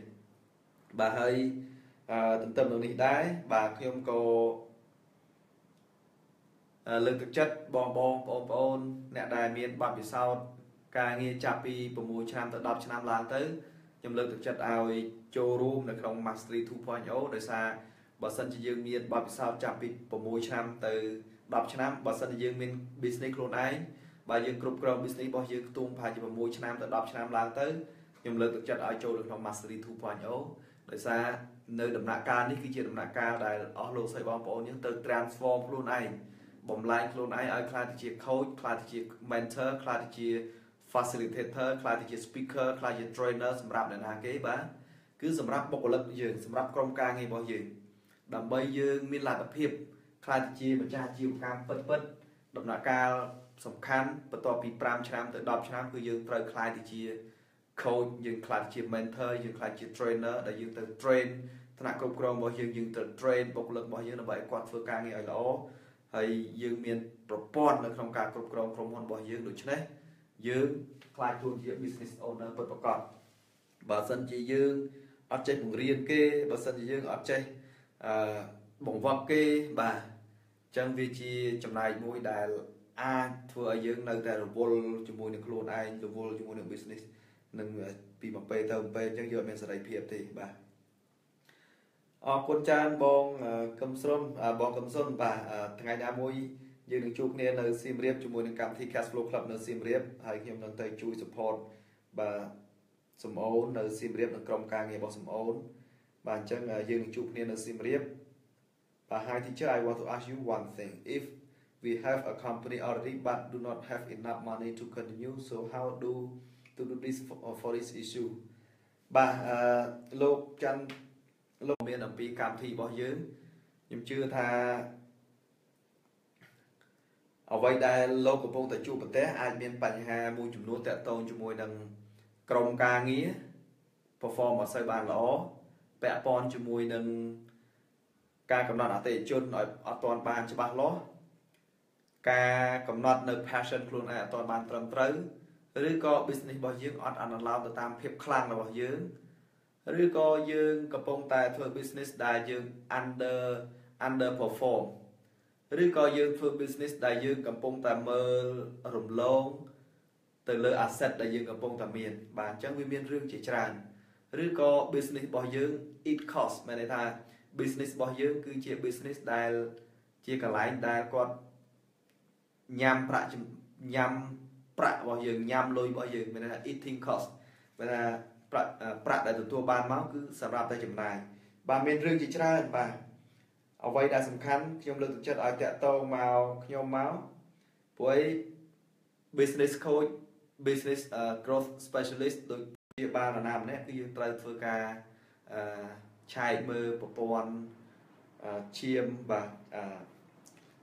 បាទហើយទន្ទឹមនឹងនេះដែរបាទខ្ញុំក៏លើកទឹកចិត្តបងបងបងប្អូនអ្នកដែលមានបទពិសោធន៍ការងារចាប់ពី6ឆ្នាំទៅ10ឆ្នាំឡើងទៅ ខ្ញុំលើកទឹកចិត្តឲ្យចូលរួមនៅក្នុង Mastery 2.0ដោយសារបើសិនជាយើងមានបទពិសោធន៍ចាប់ពី6ឆ្នាំទៅ10ឆ្នាំបើសិនជាយើងមាន business ខ្លួនឯងបើយើងគ្រប់គ្រង business របស់យើងខ្ទង់ប្រហែលជា6ឆ្នាំទៅ10ឆ្នាំឡើងទៅខ្ញុំលើកទឹកចិត្តឲ្យចូលនៅក្នុង Mastery 2.0ដោយសារនៅដំណាក់កាលនេះគឺជាដំណាក់កាលដែលអស់លោកស្រីបងប្អូនយើងទៅ transform ខ្លួនឯងបំលែងខ្លួនឯងឲ្យខ្លាចទៅជា coach ខ្លាចទៅជា mentor ខ្លាចទៅជា facilitator ខ្លាចទៅជា speaker ខ្លាចជា trainer សម្រាប់អ្នកណាគេបាទគឺសម្រាប់បុគ្គលិកយើងសម្រាប់ក្រុមការងាររបស់យើងដើម្បីយើងមានលទ្ធភាពខ្លាចទៅជាម្ចាស់អាជីវកម្មពិតពិតដំណាក់កាលសំខាន់បន្ទាប់ពី5ឆ្នាំទៅ10ឆ្នាំគឺយើងត្រូវខ្លាចទៅជា coach យើងខ្លាចជា mentor យើងខ្លាចជា trainer ដែលយើងទៅ train ថ្នាក់គ្រប់គ្រងរបស់យើងយើងទៅ train បុគ្គលិករបស់យើងដើម្បីឲ្យគាត់ធ្វើការងារឲ្យល្អហើយយើងមានប្រព័ន្ធនៅក្នុងការគ្រប់គ្រងក្រុមហ៊ុនរបស់យើងដូច្នេះ យើងខ្លាចខ្លួនជា business owner ពិតប្រាកដបើសិនជាយើងអត់ចេះបង្រៀនគេបើសិនជាយើងអត់ចេះអឺបង្វឹកគេបាទអញ្ចឹងវាជាចំណែកមួយដែលអាចធ្វើឲ្យយើងនៅតែរវល់ជាមួយនឹងខ្លួនឯងរវល់ជាមួយនឹង business នឹងពីបំពេទៅបំពេអញ្ចឹងយើងអត់មានសេរីភាពទេបាទអរគុណច្រើនបងកឹមស្រុនបងកឹមសុនបាទថ្ងៃណាមួយ យើងនឹងជួបគ្នានៅសៀមរាបជាមួយនឹងកម្មវិធី Cash Flow Club នៅសៀមរាបហើយខ្ញុំនឹងទៅជួយ support បាទសំអូននៅសៀមរាបនឹងក្រុមការងាររបស់សំអូនបាទអញ្ចឹងយើងនឹងជួបគ្នានៅសៀមរាបបាទ Hi teacher I want to ask you one thing if we have a company already but do not have enough money to continue so how do to do this for, for this issue បាទអឺលោកច័ន្ទលោកមានអំពីកម្មវិធីរបស់យើងខ្ញុំជឿថា អ្វីដែលលោកកំពុងតែជួបប្រទះអាចមានបញ្ហាមួយចំនួនតាក់ទងជាមួយនឹងក្រុមការងារ perform អត់សូវបានល្អពាក់ព័ន្ធជាមួយនឹងការកំណត់អតិថិជនឲ្យអត់ទាន់បានច្បាស់លាស់ការកំណត់នៅ passion ខ្លួនឯងអត់ទាន់បានត្រឹមត្រូវឬក៏ business របស់យើងអត់អនុលោមទៅតាមភាពខ្លាំងរបស់យើងឬក៏យើងកំពុងតែធ្វើ business ដែលយើង under under perform ឬក៏យើងធ្វើ business ដែលយើងកំពុងតែមើលរំលងទៅលើ asset ដែលយើងកំពុងតែមាន បាទអញ្ចឹងវាមានរឿងជាច្រើនឬក៏ business របស់យើង it cost មានន័យថា business របស់យើងគឺជា business ដែលជាកន្លែងដែលគាត់ញ៉ាំប្រាក់ញ៉ាំប្រាក់របស់យើងញ៉ាំលុយរបស់យើងមានន័យថា eating cost មានថាប្រាក់ប្រាក់ដែលទទួលបានមកគឺសម្រាប់តែចំណាយបាទមានរឿងជាច្រើនបាទ អ្វីដែលសំខាន់ខ្ញុំលើកទឹកចិត្តឲ្យតាក់ទងមកខ្ញុំមកព្រោះអី business coach business growth specialist ដូចជាបានអាណាម្នាក់គឺយើងត្រូវធ្វើការអឺឆែកមើលប្រព័ន្ធឈាមបាទ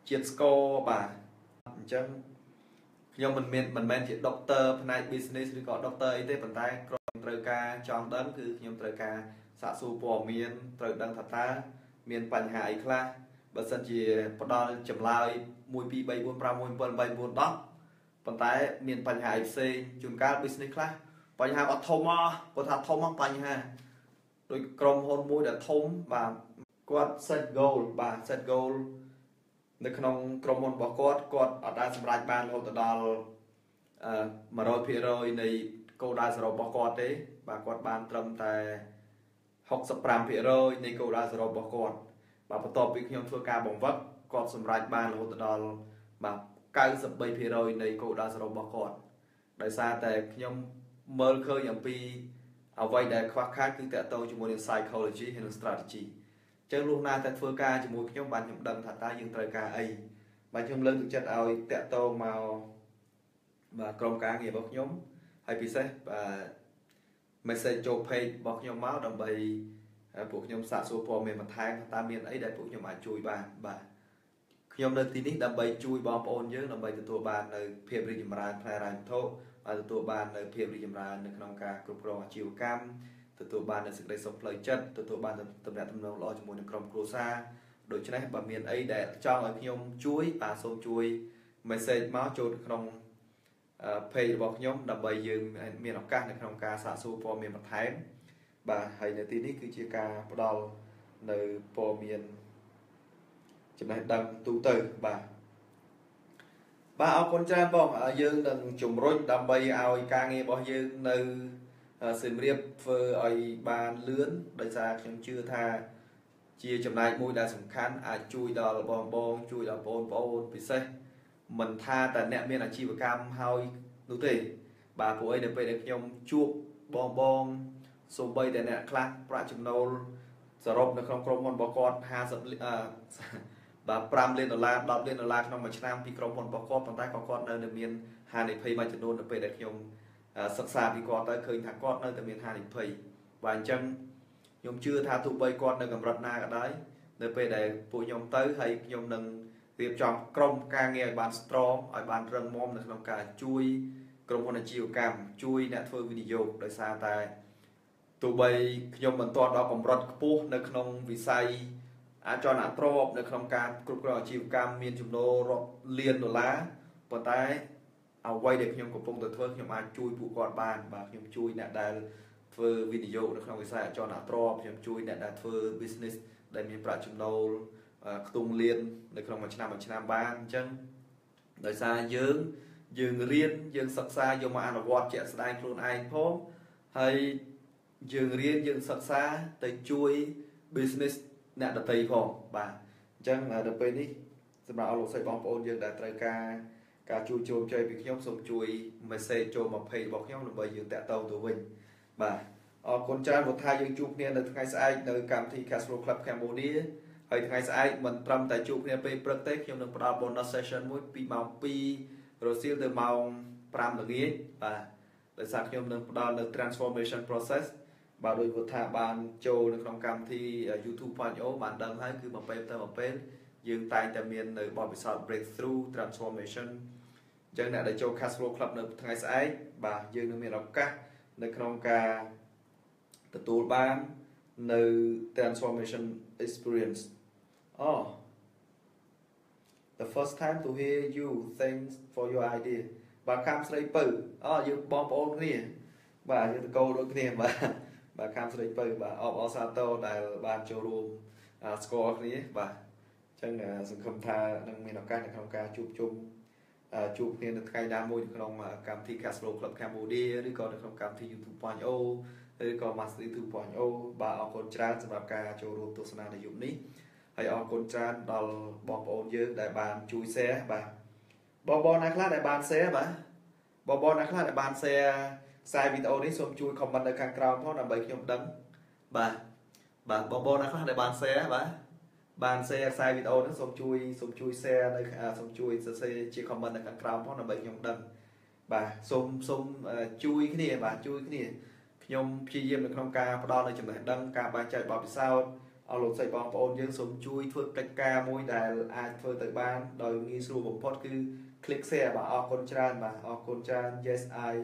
ជាតិស្ករបាទអញ្ចឹងខ្ញុំមិនមានមិនមែនជាដុកទ័រផ្នែក business ឬក៏ដុកទ័រអីទេប៉ុន្តែគ្រាន់ត្រូវការចង់ដឹងគឺខ្ញុំត្រូវការសាកសួរព័ត៌មានត្រូវដឹងថាតើ មានបញ្ហាអីខ្លះបើសិនជាផ្ដល់ចម្លើយ1 2 3 4 5 6 7 8 9 10ប៉ុន្តែ មានបញ្ហាអីផ្សេងជួនកាល business ខ្លះបញ្ហាអត់ធំអស់គាត់ថាធំហ្នឹងបញ្ហាដោយក្រុមហ៊ុនមួយដែលធំបាទគាត់ set goal បាទ set goal នៅក្នុងក្រុមហ៊ុនរបស់គាត់គាត់អត់ដែលសម្រេចបានរហូតដល់100%នៃគោលដៅសរុបរបស់គាត់ទេ បាទគាត់បានត្រឹមតែ 65%នៃគោលដៅសរុបរបស់គាត់បាទបន្ទាប់ពីខ្ញុំធ្វើការបង្វឹកគាត់សម្រេចបានរហូតដល់បាទ93%នៃគោលដៅសរុបរបស់គាត់ដោយសារតែខ្ញុំមើលឃើញអំពីអ្វីដែលខ្វះខាតគឺតកតងជាមួយនឹង psychology ហើយនិង strategy អញ្ចឹងលុះណាតែធ្វើការជាមួយខ្ញុំបានខ្ញុំដឹងថាតើយើងត្រូវការអីបាទខ្ញុំលើកទឹកចិត្តឲ្យតកតងមកបាទក្រុមការងាររបស់ខ្ញុំហើយពិសេសបាទ message ចូល page របស់ខ្ញុំមកដើម្បីពួកខ្ញុំសាកសួរព័ត៌មានបន្ថែមថាតើមានអីដែលពួកខ្ញុំអាចជួយបានបាទខ្ញុំនៅទីនេះដើម្បីជួយបងប្អូនយើងដើម្បីទទួលបាននៅភាពរីកចម្រើនផ្នែករ៉ាយវត្ថុហើយទទួលបាននៅភាពរីកចម្រើននៅក្នុងការគ្រប់គ្រងអាជីវកម្មទទួលបាននៅសេចក្តីសុខផ្លូវចិត្តទទួលបានទំនាក់ទំនងល្អជាមួយនឹងក្រុមគ្រួសារដូច្នេះបើមានអីដែលចង់ឲ្យខ្ញុំជួយបាទសូមជួយ message មកចូលក្នុង page របស់ខ្ញុំដើម្បីយើងមានឱកាសនៅក្នុងការសាកសួរព័ត៌មានបន្ថែមបាទហើយនៅទីនេះគឺជាការផ្ដល់នៅព័ត៌មានចំណេះដឹងទូទៅបាទបាទអរគុណច្រើនបងយើងនឹងជំរុញដើម្បីឲ្យការងាររបស់យើងនៅសៀមរាបធ្វើឲ្យបានលឿនដោយសារខ្ញុំជឿថាជាចំណែកមួយដែលសំខាន់អាចជួយដល់បងបងជួយដល់បងប្អូនពិសេស មិនថាតែអ្នកមានអាជីវកម្មហើយនោះទេ បាទព្រោះអីនៅពេលដែលខ្ញុំជួបបងបងសូម្បីតែអ្នកខ្លះប្រាក់ចំណូលសរុបនៅក្នុងក្រុមហ៊ុនរបស់គាត់50បាទ5លានដុល្លារ10លានដុល្លារក្នុងមួយឆ្នាំពីក្រុមហ៊ុនរបស់គាត់ប៉ុន្តែក៏គាត់នៅតែមានហានិភ័យមួយចំនួននៅពេលដែលខ្ញុំសិក្សាពីគាត់ទៅឃើញថាគាត់នៅតែមានហានិភ័យបាទអញ្ចឹងខ្ញុំជឿថាទោះបីគាត់នៅកម្រិតណាក៏ដោយនៅពេលដែលពួកខ្ញុំទៅហើយខ្ញុំនឹង រៀបចំក្រុមការងារឲ្យបាន strong ឲ្យបានរឹងមាំនៅក្នុងការជួយក្រុមហ៊ុនអាជីវកម្មជួយអ្នកធ្វើវិនិយោគដោយសារតែទោះបីខ្ញុំមិនទាន់ដល់កម្រិតខ្ពស់នៅក្នុងវិស័យអាចរណទ្របនៅក្នុងការគ្រប់គ្រងអាជីវកម្មមានចំណូលរាប់លានដុល្លារប៉ុន្តែអ្វីដែលខ្ញុំកំពុងតែធ្វើខ្ញុំអាចជួយពួកគាត់បានបាទខ្ញុំជួយអ្នកដែលធ្វើវិនិយោគនៅក្នុងវិស័យអចលនទ្រព្យខ្ញុំជួយអ្នកដែលធ្វើ business ដែលមានប្រាក់ចំណូល ខ្ទង់លាននៅក្នុងមួយឆ្នាំមួយឆ្នាំបានអញ្ចឹងដោយសារយើងយើងរៀនយើងសិក្សាយកមកអនុវត្តជាក់ស្ដែងខ្លួនឯងផងហើយយើងរៀនយើងសិក្សាទៅជួយ business អ្នកដតីផងបាទអញ្ចឹងដល់ពេលនេះសម្រាប់អស់លោកស្រីបងប្អូនយើងដែលត្រូវការការជួយជោគជ័យពីខ្ញុំសូមជួយ message ចូលមក page របស់ខ្ញុំដើម្បីយើងតាក់ទងទៅវិញបាទអរគុណច្រើនព្រោះថាយើងជួបគ្នានៅថ្ងៃស្អែកនៅកម្មវិធី Cashflow Club Cambodia ហើយថ្ងៃស្អែកមិនត្រឹមតែជួបគ្នាពេលព្រឹកទេខ្ញុំនឹងផ្ដល់ bonus session មួយពីម៉ោង2រសៀលទៅម៉ោង5ល្ងាចបាទដោយសារខ្ញុំនឹងផ្ដល់នៅ transformation process បាទដោយគាត់ថាបានចូលនៅក្នុងកម្មវិធី YouTube.0 បានដឹងហើយគឺមកពេលទៅមកពេលយើងតែងតែមាននៅបទពិសោធន៍ breakthrough transformation អញ្ចឹងអ្នកដែលចូល cash flow club នៅថ្ងៃស្អែកបាទយើងនឹងមានឱកាសនៅក្នុងការទទួលបាននៅ transformation experience អូ the first time to hear you thanks for your idea បាទខាំស្រីពៅអូយើងបងប្អូនគ្នា បាទយើងតកោដូចគ្នាបាទបាទខាំស្រីពៅបាទអបអរសាទរដែលបានចូលរួមស្គាល់គ្នាបាទអញ្ចឹងសង្ឃឹមថានឹងមានឱកាសនៅក្នុងការជួបជុំជួបគ្នានៅថ្ងៃណាមួយនៅក្នុងកម្មវិធី Cash Flow Club Cambodia ឬក៏នៅក្នុងកម្មវិធី YouTube.0 ឬក៏ Mastery 2.0បាទអរគុណច្រើនសម្រាប់ការចូលរួមទស្សនានៅយប់នេះ ហើយអរគុណច្រើនដល់បងប្អូនយើងដែលបានជួយ share បាទបងប្អូនណាខ្លះដែលបាន share បាទបងប្អូនណាខ្លះដែលបាន share ខ្សែវីដេអូនេះសូមជួយ comment នៅខាងក្រោមផងដើម្បីខ្ញុំដឹងបាទបាទបងប្អូនណាខ្លះដែលបាន share បាទបាន share ខ្សែវីដេអូនេះសូមជួយសូមជួយ share នៅសូមជួយសរសេរជា comment នៅខាងក្រោមផងដើម្បីខ្ញុំដឹងបាទសូមសូមជួយគ្នាបាទជួយគ្នាខ្ញុំព្យាយាមនៅក្នុងការផ្ដល់នៅចំណេះដឹងការបែងចែកបទពិសោធន៍ អរលោកស្រីបងប្អូនយើងសូមជួយធ្វើកិច្ចការមួយដែលអាចធ្វើទៅបានដោយងាយស្រួលបំផុតគឺ click share បាទអរគុណច្រើនបាទអរគុណច្រើន yes i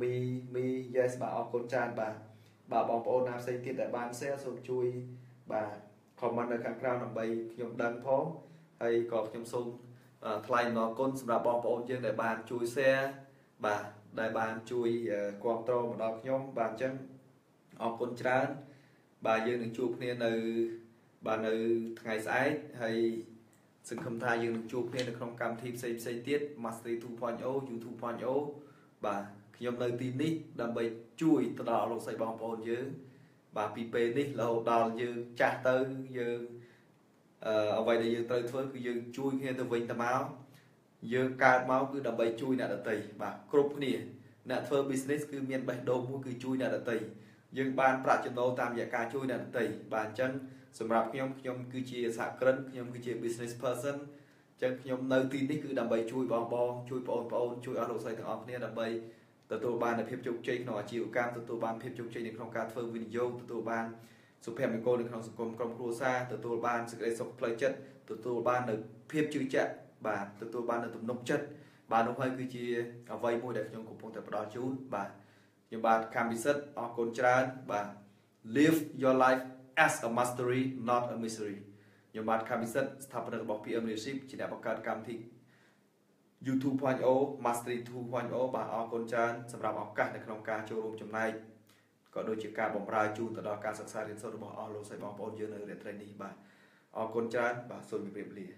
me me yes បាទអរគុណច្រើនបាទបាទបងប្អូនណាផ្សេងទៀតដែលបាន share សូមជួយបាទ comment នៅខាងក្រោមដើម្បីខ្ញុំដឹងផងហើយក៏ខ្ញុំសូមថ្លែងអំណរគុណសម្រាប់បងប្អូនយើងដែលបានជួយ share បាទដែលបានជួយគ្រប់គ្រងមកដល់ខ្ញុំបាទអញ្ចឹងអរគុណច្រើន បាទយើងនឹងជួបគ្នានៅបាទនៅថ្ងៃស្អែកហើយសង្ឃឹមថាយើងនឹងជួបគ្នានៅក្នុងកម្មវិធីផ្សេងផ្សេងទៀត Mastery 2.0 YouTube 2.0បាទខ្ញុំនៅទីនេះដើម្បីជួយទៅដល់លោកស្រីបងប្អូនយើងបាទពីពេលនេះរហូតដល់យើងចាស់ទៅយើងអឺអ្វីដែលយើងត្រូវធ្វើគឺយើងជួយគ្នាទៅវិញទៅមកយើងកើតមកគឺដើម្បីជួយអ្នកដទៃបាទគ្រប់គ្នាអ្នកធ្វើ business គឺមានបេះដូងមួយគឺជួយអ្នកដទៃ យើងបានប្រាក់ចំណូលតាមរយៈការជួយអ្នកដទៃបាទអញ្ចឹងសម្រាប់ខ្ញុំខ្ញុំគឺជាសហគ្រិនខ្ញុំគឺជា business person អញ្ចឹងខ្ញុំនៅទីនេះគឺដើម្បីជួយបងបងជួយបងប្អូនជួយអស់លោកស្រីទាំងអស់គ្នាដើម្បីទទួលបាននូវភាពជោគជ័យក្នុងអាជីវកម្មទទួលបានភាពជោគជ័យនៅក្នុងការធ្វើវិនិយោគទទួលបានសុភមង្គលនៅក្នុងសង្គមក្រុមគ្រួសារទទួលបានសេចក្តីសុខផ្លូវចិត្តទទួលបាននូវភាពជឿជាក់បាទទទួលបាននូវទំនុកចិត្តបាទនោះហើយគឺជាអ្វីមួយដែលខ្ញុំកំពុងតែផ្ដល់ជូនបាទ ខ្ញុំបាទកម្មវិសិទ្ធអរគុណច្រើនបាទ live your life as a mastery not a misery ខ្ញុំបាទកម្មវិសិទ្ធស្ថាបនិករបស់ PM Leadership ជាអ្នកបង្កើតកម្មវិធី YouTube.0 Mastery 2.0បាទអរគុណច្រើនសម្រាប់ឱកាសនៅក្នុងការចូលរួមចំណែកក៏ដូចជាការបម្រើជូនទៅដល់ការសិក្សារៀនសូត្ររបស់អស់លោកស្រីបងប្អូនយើងនៅរាត្រីនេះបាទអរគុណច្រើនបាទសូមជម្រាបលា